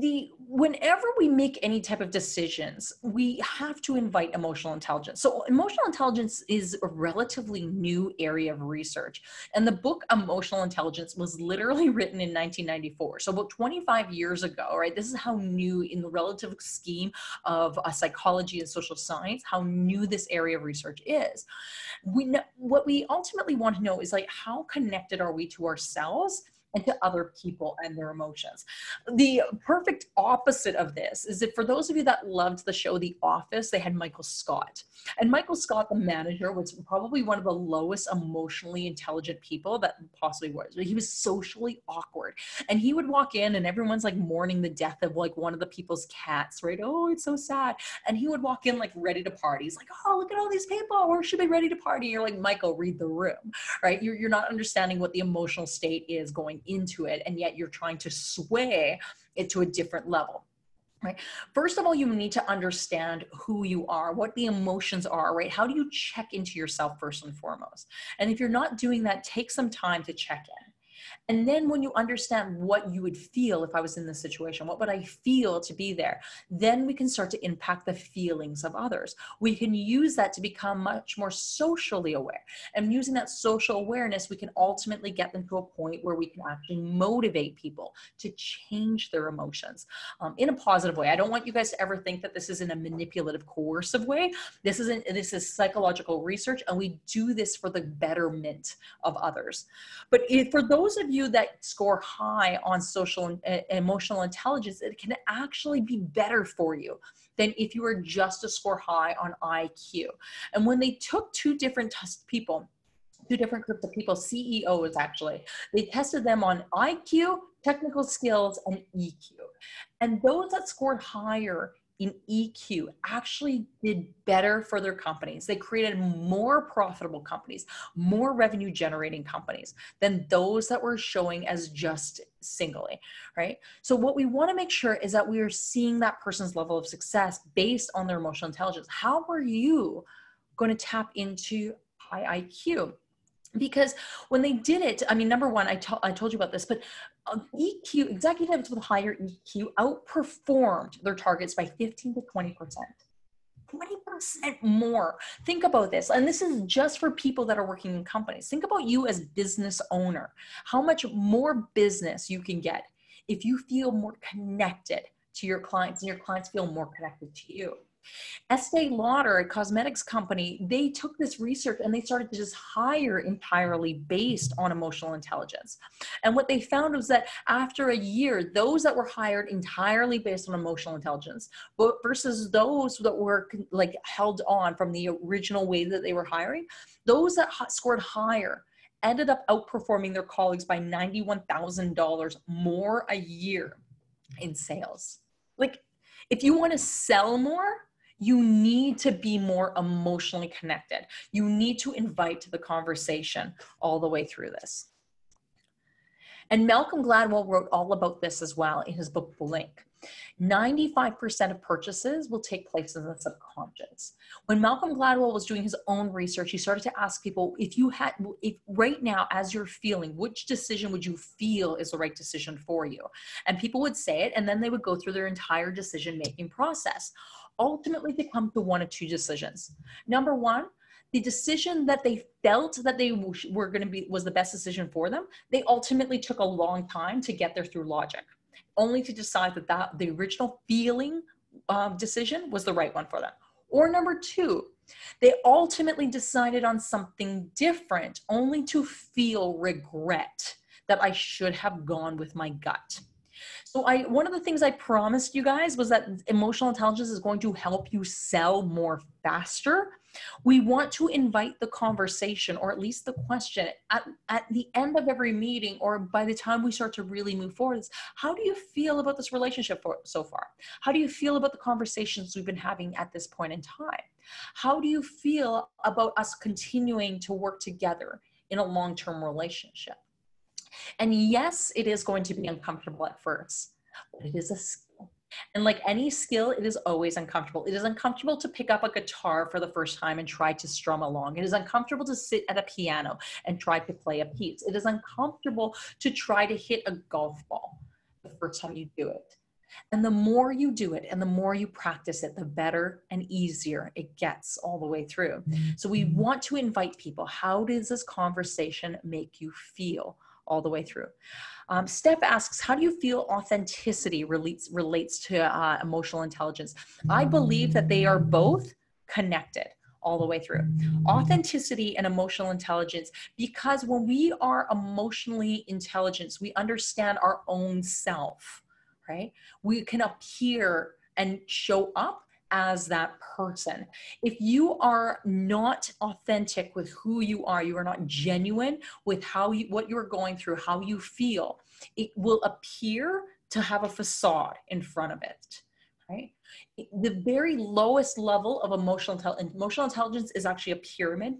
the whenever we make any type of decisions, we have to invite emotional intelligence. So emotional intelligence is a relatively new area of research. And the book Emotional Intelligence was literally written in 1994. So about 25 years ago, right? This is how new in the relative scheme of uh, psychology and social science, how new this area of research is. We know, what we ultimately want to know is like how connected are we to ourselves and to other people and their emotions. The perfect opposite of this is that for those of you that loved the show The Office, they had Michael Scott. And Michael Scott, the manager, was probably one of the lowest emotionally intelligent people that possibly was. He was socially awkward. And he would walk in and everyone's like mourning the death of like one of the people's cats, right? Oh, it's so sad. And he would walk in like ready to party. He's like, oh, look at all these people. Or should be ready to party. You're like, Michael, read the room, right? You're, you're not understanding what the emotional state is going into it and yet you're trying to sway it to a different level right? First of all you need to understand who you are what the emotions are right? How do you check into yourself first and foremost? And if you're not doing that take some time to check in and then when you understand what you would feel if I was in this situation, what would I feel to be there? Then we can start to impact the feelings of others. We can use that to become much more socially aware. And using that social awareness, we can ultimately get them to a point where we can actually motivate people to change their emotions um, in a positive way. I don't want you guys to ever think that this is in a manipulative, coercive way. This isn't, this is psychological research, and we do this for the betterment of others. But if, for those of you that score high on social and emotional intelligence, it can actually be better for you than if you were just to score high on IQ. And when they took two different test people, two different groups of people, CEOs actually, they tested them on IQ, technical skills, and EQ. And those that scored higher in EQ actually did better for their companies. They created more profitable companies, more revenue generating companies than those that were showing as just singly, right? So, what we want to make sure is that we are seeing that person's level of success based on their emotional intelligence. How are you going to tap into high IQ? because when they did it i mean number one I, to- I told you about this but eq executives with higher eq outperformed their targets by 15 to 20 percent. 20% more. Think about this and this is just for people that are working in companies. Think about you as business owner. How much more business you can get if you feel more connected to your clients and your clients feel more connected to you Estee Lauder, a cosmetics company, they took this research and they started to just hire entirely based on emotional intelligence. And what they found was that after a year, those that were hired entirely based on emotional intelligence, versus those that were like held on from the original way that they were hiring, those that scored higher ended up outperforming their colleagues by $91,000 more a year in sales. Like, if you want to sell more, you need to be more emotionally connected. You need to invite the conversation all the way through this. And Malcolm Gladwell wrote all about this as well in his book Blink. 95% of purchases will take place in the subconscious. When Malcolm Gladwell was doing his own research, he started to ask people if you had, if right now, as you're feeling, which decision would you feel is the right decision for you? And people would say it, and then they would go through their entire decision making process ultimately to come to one of two decisions. Number one, the decision that they felt that they were going to be was the best decision for them, they ultimately took a long time to get there through logic, only to decide that, that the original feeling um, decision was the right one for them. Or number two, they ultimately decided on something different, only to feel regret that I should have gone with my gut. So I one of the things I promised you guys was that emotional intelligence is going to help you sell more faster. We want to invite the conversation or at least the question at, at the end of every meeting or by the time we start to really move forward. Is how do you feel about this relationship for, so far? How do you feel about the conversations we've been having at this point in time? How do you feel about us continuing to work together in a long-term relationship? And yes, it is going to be uncomfortable at first, but it is a skill. And like any skill, it is always uncomfortable. It is uncomfortable to pick up a guitar for the first time and try to strum along. It is uncomfortable to sit at a piano and try to play a piece. It is uncomfortable to try to hit a golf ball the first time you do it. And the more you do it and the more you practice it, the better and easier it gets all the way through. So we mm-hmm. want to invite people. How does this conversation make you feel? All the way through. Um, Steph asks, how do you feel authenticity relates, relates to uh, emotional intelligence? I believe that they are both connected all the way through. Authenticity and emotional intelligence, because when we are emotionally intelligent, we understand our own self, right? We can appear and show up as that person. If you are not authentic with who you are, you are not genuine with how you what you're going through, how you feel, it will appear to have a facade in front of it. Right? The very lowest level of emotional intelligence, emotional intelligence is actually a pyramid,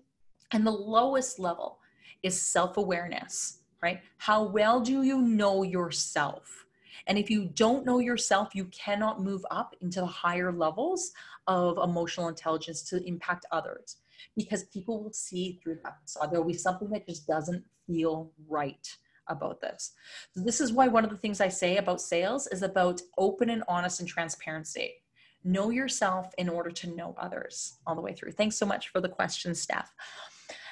and the lowest level is self-awareness, right? How well do you know yourself? And if you don't know yourself, you cannot move up into the higher levels of emotional intelligence to impact others because people will see through that. So there will be something that just doesn't feel right about this. So this is why one of the things I say about sales is about open and honest and transparency. Know yourself in order to know others all the way through. Thanks so much for the question, Steph.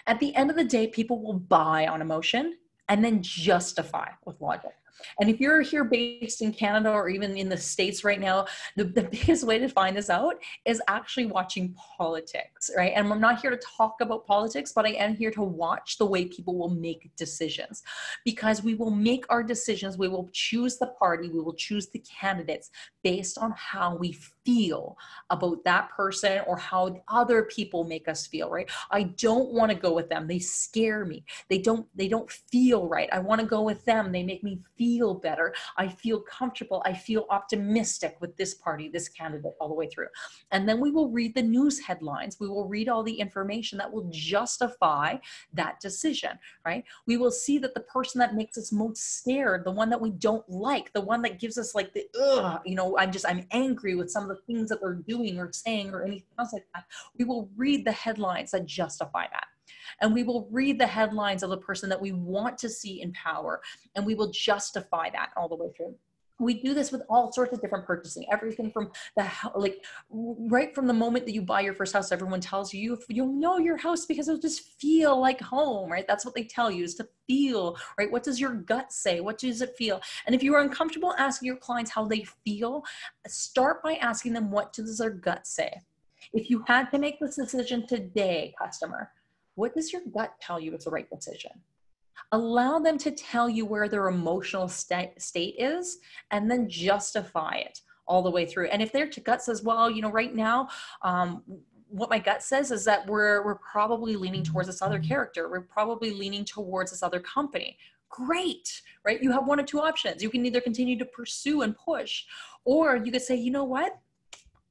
At the end of the day, people will buy on emotion and then justify with logic. And if you're here based in Canada or even in the States right now, the, the biggest way to find this out is actually watching politics, right? And I'm not here to talk about politics, but I am here to watch the way people will make decisions because we will make our decisions, we will choose the party, we will choose the candidates based on how we feel about that person or how other people make us feel right? I don't want to go with them. They scare me. They don't they don't feel right. I want to go with them. They make me feel better. I feel comfortable. I feel optimistic with this party this candidate all the way through. And then we will read the news headlines. We will read all the information that will justify that decision right? We will see that the person that makes us most scared the one that we don't like the one that gives us like the ugh you know i'm just i'm angry with some of the things that they're doing or saying or anything else like that, we will read the headlines that justify that. And we will read the headlines of the person that we want to see in power, and we will justify that all the way through we do this with all sorts of different purchasing everything from the like right from the moment that you buy your first house everyone tells you you'll know your house because it'll just feel like home right? That's what they tell you is to feel right? What does your gut say? What does it feel? And if you are uncomfortable asking your clients how they feel start by asking them what does their gut say? If you had to make this decision today customer what does your gut tell you is the right decision allow them to tell you where their emotional st- state is and then justify it all the way through. And if their gut says well you know right now um, what my gut says is that we're we're probably leaning towards this other character. We're probably leaning towards this other company. Great right? You have one of two options. You can either continue to pursue and push or you could say you know what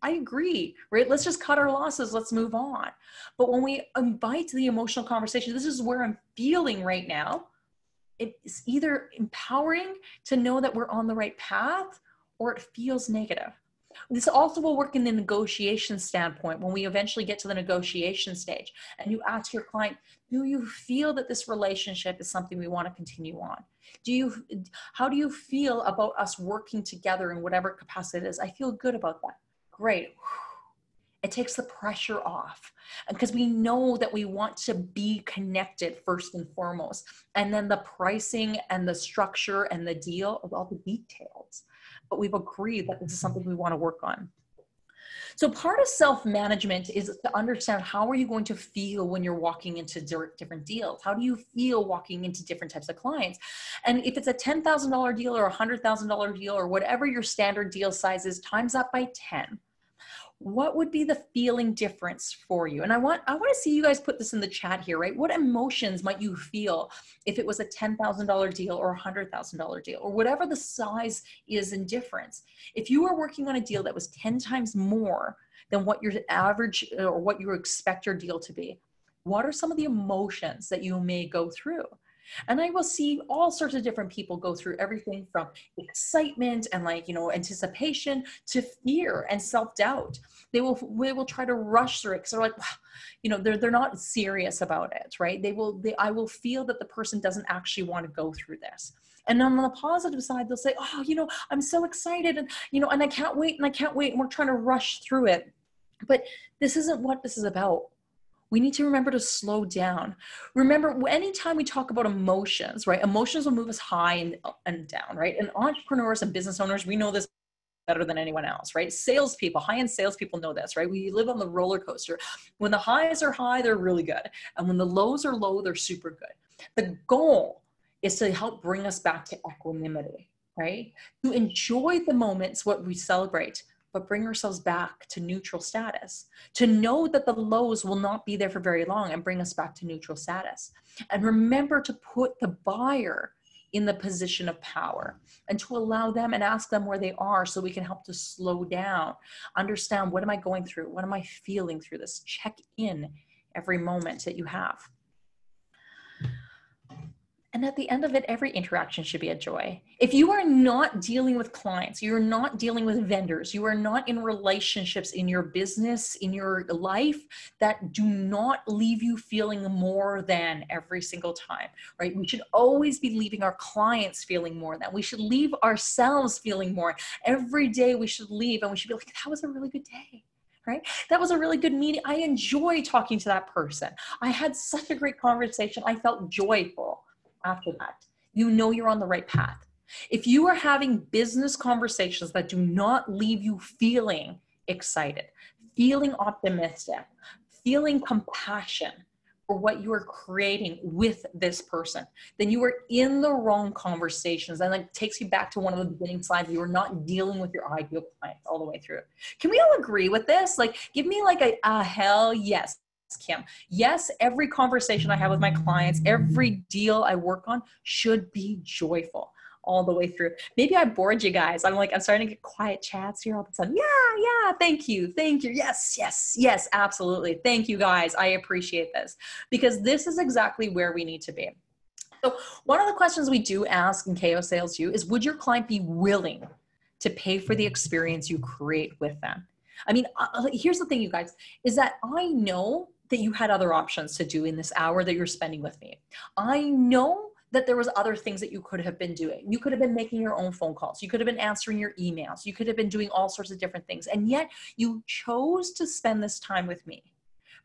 I agree, right? Let's just cut our losses. Let's move on. But when we invite the emotional conversation, this is where I'm feeling right now. It's either empowering to know that we're on the right path or it feels negative. This also will work in the negotiation standpoint when we eventually get to the negotiation stage and you ask your client, do you feel that this relationship is something we want to continue on? Do you, how do you feel about us working together in whatever capacity it is? I feel good about that great. It takes the pressure off because we know that we want to be connected first and foremost. And then the pricing and the structure and the deal of all the details. But we've agreed that this is something we want to work on. So part of self-management is to understand how are you going to feel when you're walking into different deals? How do you feel walking into different types of clients? And if it's a $10,000 deal or a $100,000 deal or whatever your standard deal size is, times up by 10 what would be the feeling difference for you? And i want i want to see you guys put this in the chat here right? What emotions might you feel if it was a $10000 deal or a $100000 deal or whatever the size is in difference? If you were working on a deal that was 10 times more than what your average or what you expect your deal to be what are some of the emotions that you may go through and I will see all sorts of different people go through everything from excitement and like, you know, anticipation to fear and self-doubt. They will they will try to rush through it because they're like, wow, you know, they're they're not serious about it, right? They will they I will feel that the person doesn't actually want to go through this. And on the positive side, they'll say, oh, you know, I'm so excited and you know, and I can't wait and I can't wait. And we're trying to rush through it. But this isn't what this is about we need to remember to slow down. Remember, anytime we talk about emotions, right? Emotions will move us high and, and down, right? And entrepreneurs and business owners, we know this better than anyone else, right? Salespeople, high end salespeople know this, right? We live on the roller coaster. When the highs are high, they're really good. And when the lows are low, they're super good. The goal is to help bring us back to equanimity, right? To enjoy the moments, what we celebrate, but bring ourselves back to neutral status, to know that the lows will not be there for very long and bring us back to neutral status. And remember to put the buyer in the position of power and to allow them and ask them where they are so we can help to slow down, understand what am I going through? What am I feeling through this? Check in every moment that you have. And at the end of it, every interaction should be a joy. If you are not dealing with clients, you're not dealing with vendors, you are not in relationships in your business, in your life that do not leave you feeling more than every single time, right? We should always be leaving our clients feeling more than. We should leave ourselves feeling more. Every day we should leave and we should be like, that was a really good day right? That was a really good meeting. I enjoy talking to that person. I had such a great conversation. I felt joyful after that. You know you're on the right path. If you are having business conversations that do not leave you feeling excited, feeling optimistic, feeling compassion for what you are creating with this person, then you are in the wrong conversations. And it takes you back to one of the beginning slides. You are not dealing with your ideal clients all the way through. Can we all agree with this? Like, give me like a, a hell yes. Kim. Yes, every conversation I have with my clients, every deal I work on should be joyful all the way through. Maybe I bored you guys. I'm like, I'm starting to get quiet chats here all of a sudden. Yeah, yeah, thank you, thank you. Yes, yes, yes, absolutely. Thank you guys. I appreciate this because this is exactly where we need to be. So, one of the questions we do ask in KO Sales U is Would your client be willing to pay for the experience you create with them? I mean, uh, uh here's the thing, you guys, is that I know that you had other options to do in this hour that you're spending with me. I know that there was other things that you could have been doing. You could have been making your own phone calls. You could have been answering your emails. You could have been doing all sorts of different things. And yet you chose to spend this time with me,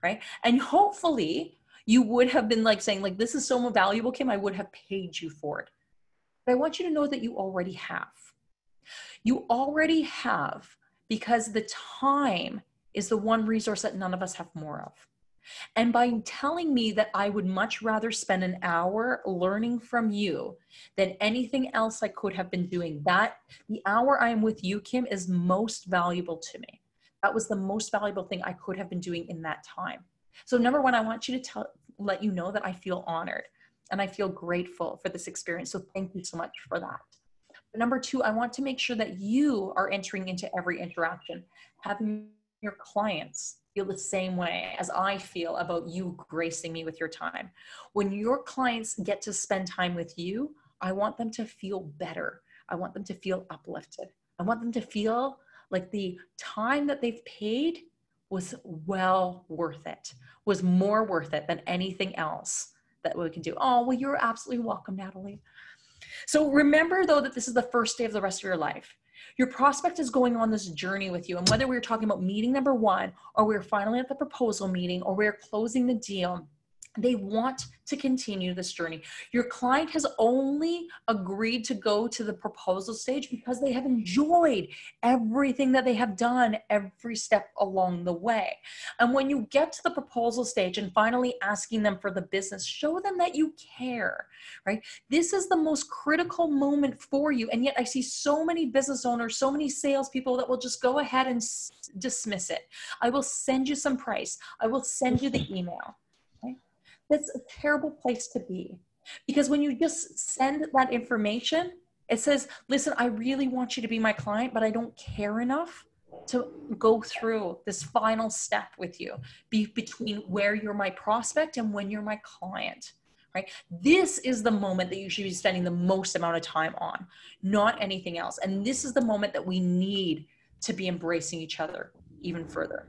right? And hopefully you would have been like saying like, this is so valuable, Kim, I would have paid you for it. But I want you to know that you already have. You already have because the time is the one resource that none of us have more of. And by telling me that I would much rather spend an hour learning from you than anything else I could have been doing, that the hour I am with you, Kim, is most valuable to me. That was the most valuable thing I could have been doing in that time. So, number one, I want you to tell, let you know that I feel honored and I feel grateful for this experience. So, thank you so much for that. But number two, I want to make sure that you are entering into every interaction, having your clients feel the same way as I feel about you gracing me with your time. When your clients get to spend time with you, I want them to feel better. I want them to feel uplifted. I want them to feel like the time that they've paid was well worth it, was more worth it than anything else that we can do. Oh, well, you're absolutely welcome, Natalie. So remember, though, that this is the first day of the rest of your life. Your prospect is going on this journey with you. And whether we're talking about meeting number one, or we're finally at the proposal meeting, or we're closing the deal, they want to continue this journey. Your client has only agreed to go to the proposal stage because they have enjoyed everything that they have done every step along the way. And when you get to the proposal stage and finally asking them for the business, show them that you care, right? This is the most critical moment for you. And yet I see so many business owners, so many salespeople that will just go ahead and s- dismiss it. I will send you some price. I will send you the email that's a terrible place to be. Because when you just send that information, it says, listen, I really want you to be my client, but I don't care enough to go through this final step with you be between where you're my prospect and when you're my client right? This is the moment that you should be spending the most amount of time on not anything else. And this is the moment that we need to be embracing each other even further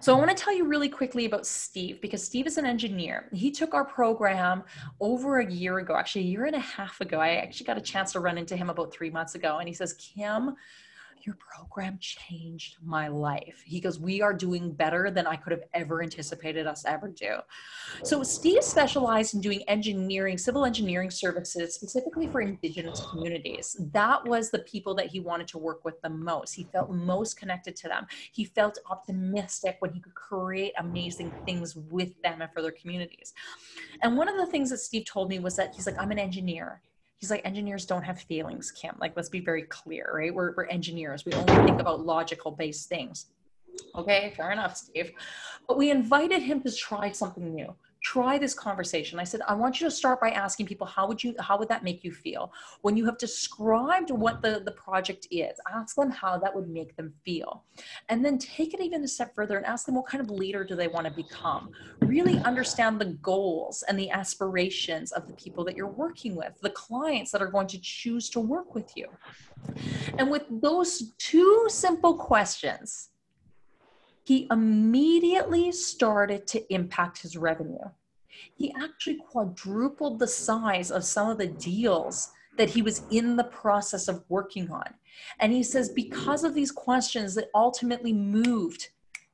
so I want to tell you really quickly about Steve because Steve is an engineer. He took our program over a year ago, actually a year and a half ago. I actually got a chance to run into him about three months ago, and he says, Kim, your program changed my life. He goes, We are doing better than I could have ever anticipated us ever do. So, Steve specialized in doing engineering, civil engineering services specifically for Indigenous communities. That was the people that he wanted to work with the most. He felt most connected to them. He felt optimistic when he could create amazing things with them and for their communities. And one of the things that Steve told me was that he's like, I'm an engineer he's like engineers don't have feelings kim. Like let's be very clear right? We're, we're engineers. We only think about logical based things. Okay fair enough steve. But we invited him to try something new try this conversation. I said i want you to start by asking people how would you how would that make you feel? When you have described what the the project is ask them how that would make them feel. And then take it even a step further and ask them what kind of leader do they want to become. Really understand the goals and the aspirations of the people that you're working with the clients that are going to choose to work with you. And with those two simple questions he immediately started to impact his revenue. He actually quadrupled the size of some of the deals that he was in the process of working on. And he says, because of these questions, that ultimately moved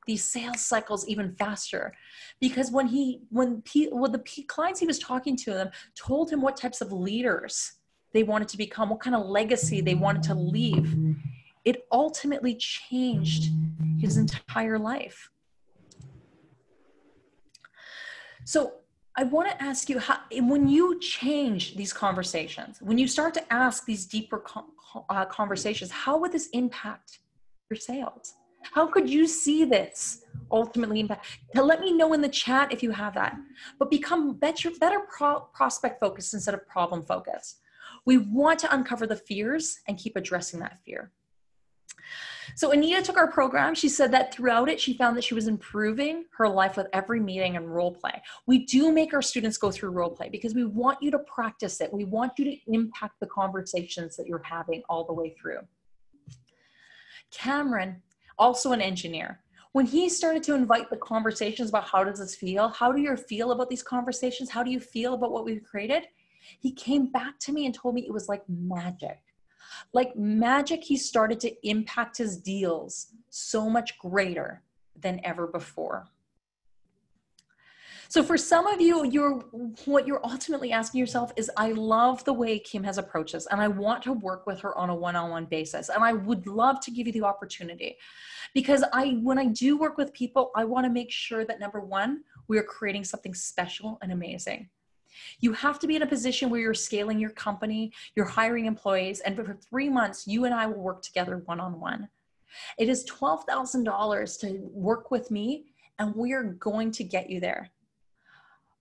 these sales cycles even faster because when he when, when the clients he was talking to them told him what types of leaders they wanted to become, what kind of legacy they wanted to leave. It ultimately changed his entire life. So I want to ask you how, when you change these conversations, when you start to ask these deeper uh, conversations, how would this impact your sales? How could you see this ultimately impact? To let me know in the chat if you have that. But become better, better pro- prospect focused instead of problem focused. We want to uncover the fears and keep addressing that fear. So Anita took our program. She said that throughout it, she found that she was improving her life with every meeting and role play. We do make our students go through role play because we want you to practice it. We want you to impact the conversations that you're having all the way through. Cameron, also an engineer, when he started to invite the conversations about how does this feel? How do you feel about these conversations? How do you feel about what we've created? He came back to me and told me it was like magic like magic, he started to impact his deals so much greater than ever before. So for some of you, you're what you're ultimately asking yourself is I love the way Kim has approached this and I want to work with her on a one-on-one basis. And I would love to give you the opportunity because I when I do work with people, I want to make sure that number one, we are creating something special and amazing. You have to be in a position where you're scaling your company, you're hiring employees, and for three months, you and I will work together one on one. It is $12,000 to work with me, and we're going to get you there.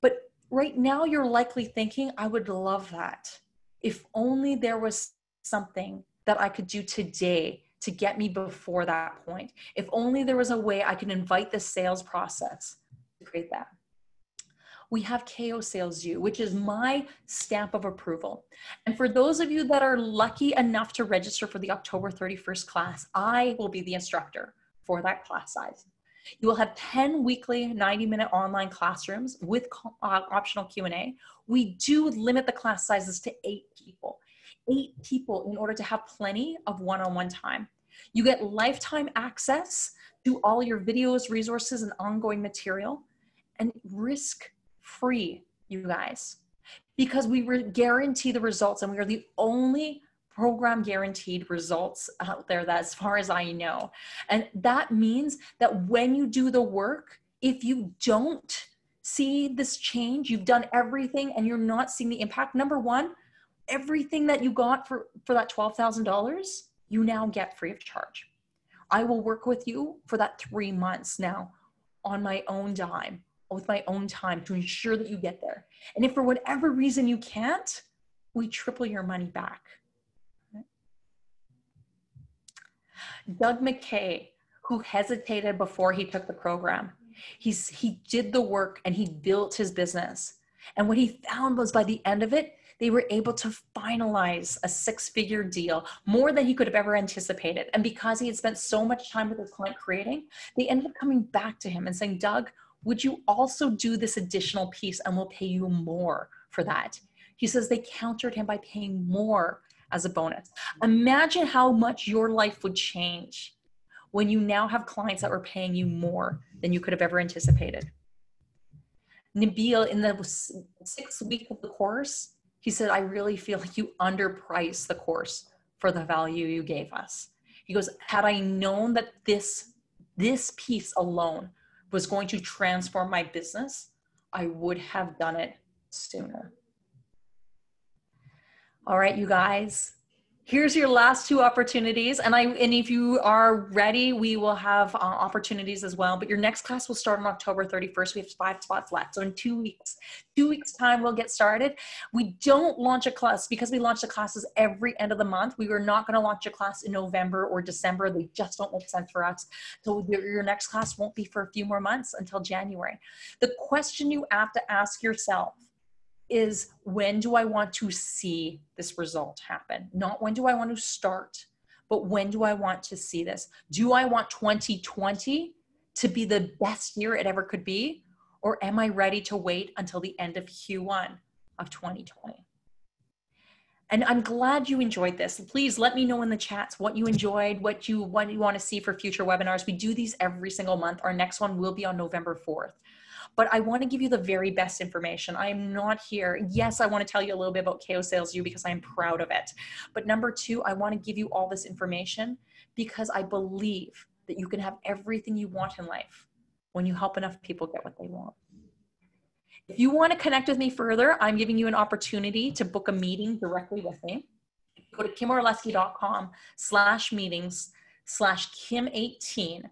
But right now, you're likely thinking, I would love that. If only there was something that I could do today to get me before that point. If only there was a way I could invite the sales process to create that we have KO Sales U, which is my stamp of approval. And for those of you that are lucky enough to register for the October 31st class, I will be the instructor for that class size. You will have 10 weekly 90 minute online classrooms with uh, optional Q&A. We do limit the class sizes to eight people, eight people in order to have plenty of one-on-one time. You get lifetime access to all your videos, resources, and ongoing material and risk free, you guys, because we guarantee the results and we are the only program guaranteed results out there that as far as I know. And that means that when you do the work, if you don't see this change, you've done everything and you're not seeing the impact. Number one, everything that you got for, for that $12,000, you now get free of charge. I will work with you for that three months now on my own dime with my own time to ensure that you get there. And if for whatever reason you can't, we triple your money back. Doug McKay, who hesitated before he took the program, he's, he did the work and he built his business. And what he found was by the end of it, they were able to finalize a six figure deal, more than he could have ever anticipated. And because he had spent so much time with his client creating, they ended up coming back to him and saying, Doug, would you also do this additional piece and we'll pay you more for that? He says they countered him by paying more as a bonus. Imagine how much your life would change when you now have clients that were paying you more than you could have ever anticipated. Nabil, in the sixth week of the course, he said, I really feel like you underpriced the course for the value you gave us. He goes, had I known that this, this piece alone was going to transform my business, I would have done it sooner. All right, you guys, here's your last two opportunities. And i and if you are ready we will have uh, opportunities as well. But your next class will start on october 31st we have five spots left. So in two weeks two weeks time we'll get started. We don't launch a class because we launch the classes every end of the month we are not going to launch a class in november or december. They just don't make sense for us. So your next class won't be for a few more months until january. The question you have to ask yourself is when do I want to see this result happen? Not when do I want to start, but when do I want to see this? Do I want 2020 to be the best year it ever could be? Or am I ready to wait until the end of Q1 of 2020? And I'm glad you enjoyed this. Please let me know in the chats what you enjoyed, what you what you want to see for future webinars. We do these every single month. Our next one will be on November 4th. But I want to give you the very best information. I'm not here. Yes, I want to tell you a little bit about KO Sales U because I'm proud of it. But number two, I want to give you all this information because I believe that you can have everything you want in life when you help enough people get what they want. If you want to connect with me further, I'm giving you an opportunity to book a meeting directly with me. Go to kimorlesky.com slash meetings slash kim18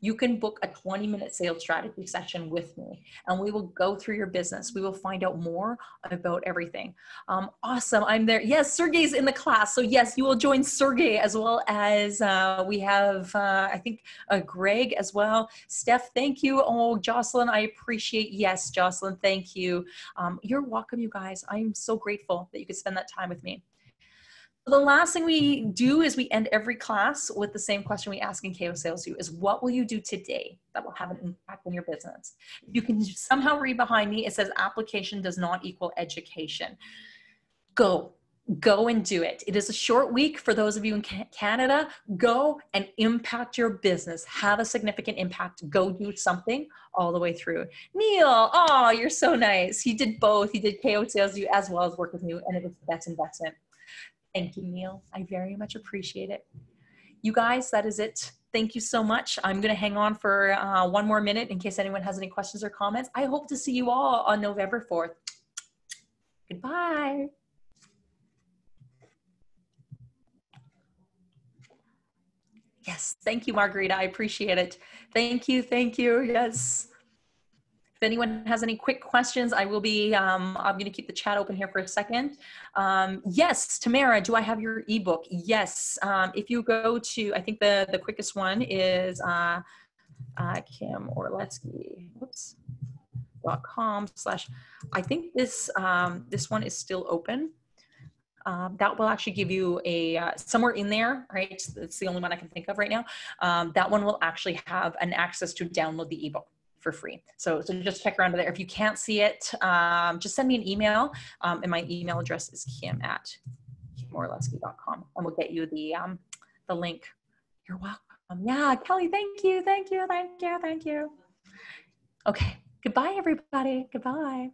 you can book a 20 minute sales strategy session with me and we will go through your business. We will find out more about everything. Um, awesome. I'm there. Yes, Sergey's in the class. So, yes, you will join Sergey as well as uh, we have, uh, I think, uh, Greg as well. Steph, thank you. Oh, Jocelyn, I appreciate. Yes, Jocelyn, thank you. Um, you're welcome, you guys. I'm so grateful that you could spend that time with me the last thing we do is we end every class with the same question we ask in KO Sales U is what will you do today that will have an impact on your business? You can somehow read behind me, it says application does not equal education. Go, go and do it. It is a short week for those of you in Canada. Go and impact your business. Have a significant impact. Go do something all the way through. Neil, oh, you're so nice. He did both. He did KO Sales U as well as work with you, and it was the best investment. Thank you, Neil. I very much appreciate it. You guys, that is it. Thank you so much. I'm going to hang on for uh, one more minute in case anyone has any questions or comments. I hope to see you all on November 4th. Goodbye. Yes, thank you, Margarita. I appreciate it. Thank you, thank you. Yes. If anyone has any quick questions, I will be, um, I'm going to keep the chat open here for a second. Um, yes, Tamara, do I have your ebook? Yes. Um, if you go to, I think the, the quickest one is uh, uh, Kim Orlesky, whoops, dot com slash, I think this, um, this one is still open. Um, that will actually give you a uh, somewhere in there, right? It's the only one I can think of right now. Um, that one will actually have an access to download the ebook for free. So, so just check around there. If you can't see it, um, just send me an email. Um, and my email address is kim at kimorlesky.com and we'll get you the, um, the link. You're welcome. Yeah, Kelly, thank you, thank you, thank you, thank you. Okay, goodbye, everybody. Goodbye.